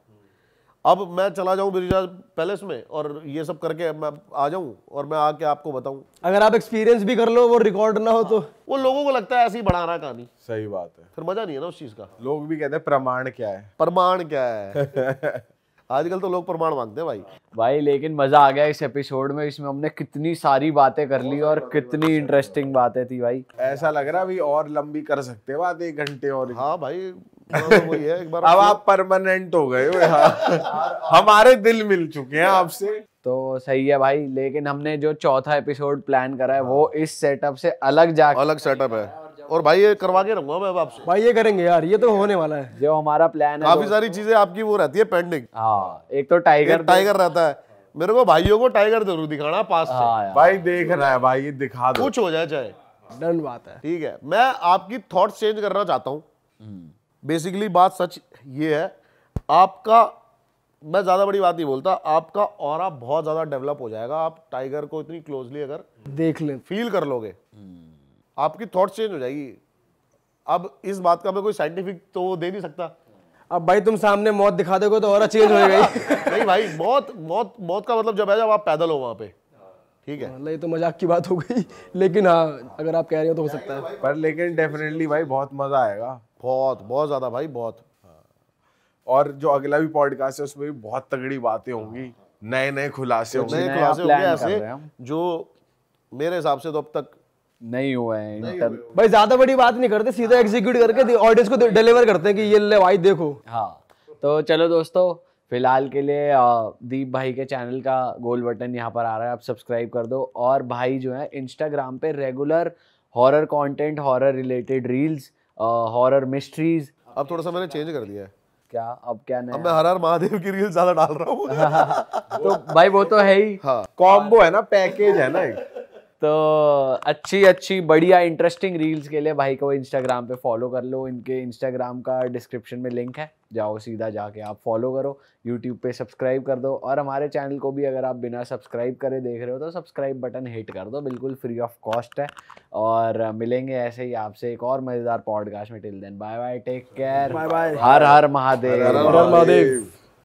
अब मैं चला जाऊँ ब्रिजराज पैलेस में और ये सब करके मैं आ जाऊँ और मैं आके आपको बताऊँ। अगर आप एक्सपीरियंस भी कर लो वो रिकॉर्ड ना हो तो। वो लोगों को लगता है ऐसे ही बढ़ा रहा कहानी। सही बात है। फिर मज़ा नहीं है ना उस चीज़ का। लोग भी कहते हैं प्रमाण क्या है? प्रमाण क्या है? (laughs) आजकल तो लोग प्रमाण मांगते हैं भाई। भाई लेकिन मज़ा आ गया इस एपिसोड में इसमें हमने कितनी सारी बातें कर ली और कितनी इंटरेस्टिंग बातें थी भाई। ऐसा लग रहा है अभी और लंबी कर सकते हैं बात एक घंटे और। हाँ भाई हाँ, वही है एक बार अब आप परमानेंट हो गए हो यहाँ। हमारे दिल मिल चुके हैं आपसे। तो सही है भाई लेकिन हमने जो चौथा एपिसोड प्लान करा है वो इस सेटअप से अलग जा अलग सेटअप है। और भाई ये करवा के रहूँगा मैं आपसे। भाई ये करेंगे यार ये तो होने वाला है। जो हमारा प्लान है काफ़ी सारी चीज़ें आपकी वो रहती है पेंडिंग हाँ एक तो टाइगर टाइगर रहता है। मेरे को भाइयों को टाइगर ज़रूर दिखाना पास से। हाँ भाई देखना है भाई ये दिखा दो। कुछ हो जाए चाहे। डन बात है। ठीक है मैं आपकी थॉट्स चेंज करना चाहता हूँ। बेसिकली बात सच ये है आपका मैं ज़्यादा बड़ी बात नहीं बोलता आपका और बहुत ज़्यादा डेवलप हो जाएगा। आप टाइगर को इतनी क्लोजली अगर देख लें। फील कर लोगे। आपकी थॉट चेंज हो जाएगी। अब इस बात का मैं कोई साइंटिफिक तो दे नहीं सकता। अब भाई तुम सामने मौत दिखा दोगे तो और चेंज हो गई (laughs) नहीं भाई मौत मौत मौत का मतलब जब है जब आप पैदल हो वहाँ पे। ठीक है? मतलब ये तो मज़ाक की बात हो गई। लेकिन हाँ अगर आप कह रहे हो तो हो सकता है। पर लेकिन डेफिनेटली भाई बहुत मज़ा आएगा। बहुत बहुत ज़्यादा भाई बहुत। और जो अगला भी पॉडकास्ट है उसमें भी बहुत तगड़ी बातें होंगी। नए नए खुलासे होंगे। नए खुलासे होंगे ऐसे हैं। जो मेरे हिसाब से तो अब तक नहीं हुआ है। इंटर भाई ज़्यादा बड़ी बात नहीं करते सीधा एग्जीक्यूट करके ऑडियंस को डिलीवर करते हैं कि ये ले भाई देखो। हाँ। तो चलो दोस्तों फ़िलहाल के लिए दीप भाई के चैनल का गोल बटन यहाँ पर आ रहा है आप सब्सक्राइब कर दो। और भाई जो है इंस्टाग्राम पे regular horror content horror related reels horror mysteries अब थोड़ा सा मैंने चेंज कर दिया है। क्या? अब क्या नहीं अब मैं हर हर महादेव की रील ज़्यादा डाल रहा हूँ। (laughs) तो भाई वो तो है ही। हाँ। कॉम्बो है ना पैकेज है ना एक। तो अच्छी अच्छी बढ़िया इंटरेस्टिंग रील्स के लिए भाई को इंस्टाग्राम पे फॉलो कर लो। इनके इंस्टाग्राम का डिस्क्रिप्शन में लिंक है। जाओ सीधा जाके आप फॉलो करो। यूट्यूब पे सब्सक्राइब कर दो। और हमारे चैनल को भी अगर आप बिना सब्सक्राइब करे देख रहे हो तो सब्सक्राइब बटन हिट कर दो। बिल्कुल फ्री ऑफ़ कॉस्ट है। और मिलेंगे ऐसे ही आपसे एक और मज़ेदार पॉडकास्ट में। Till then bye bye take care bye bye Har Har Mahadev. Har Har Mahadev.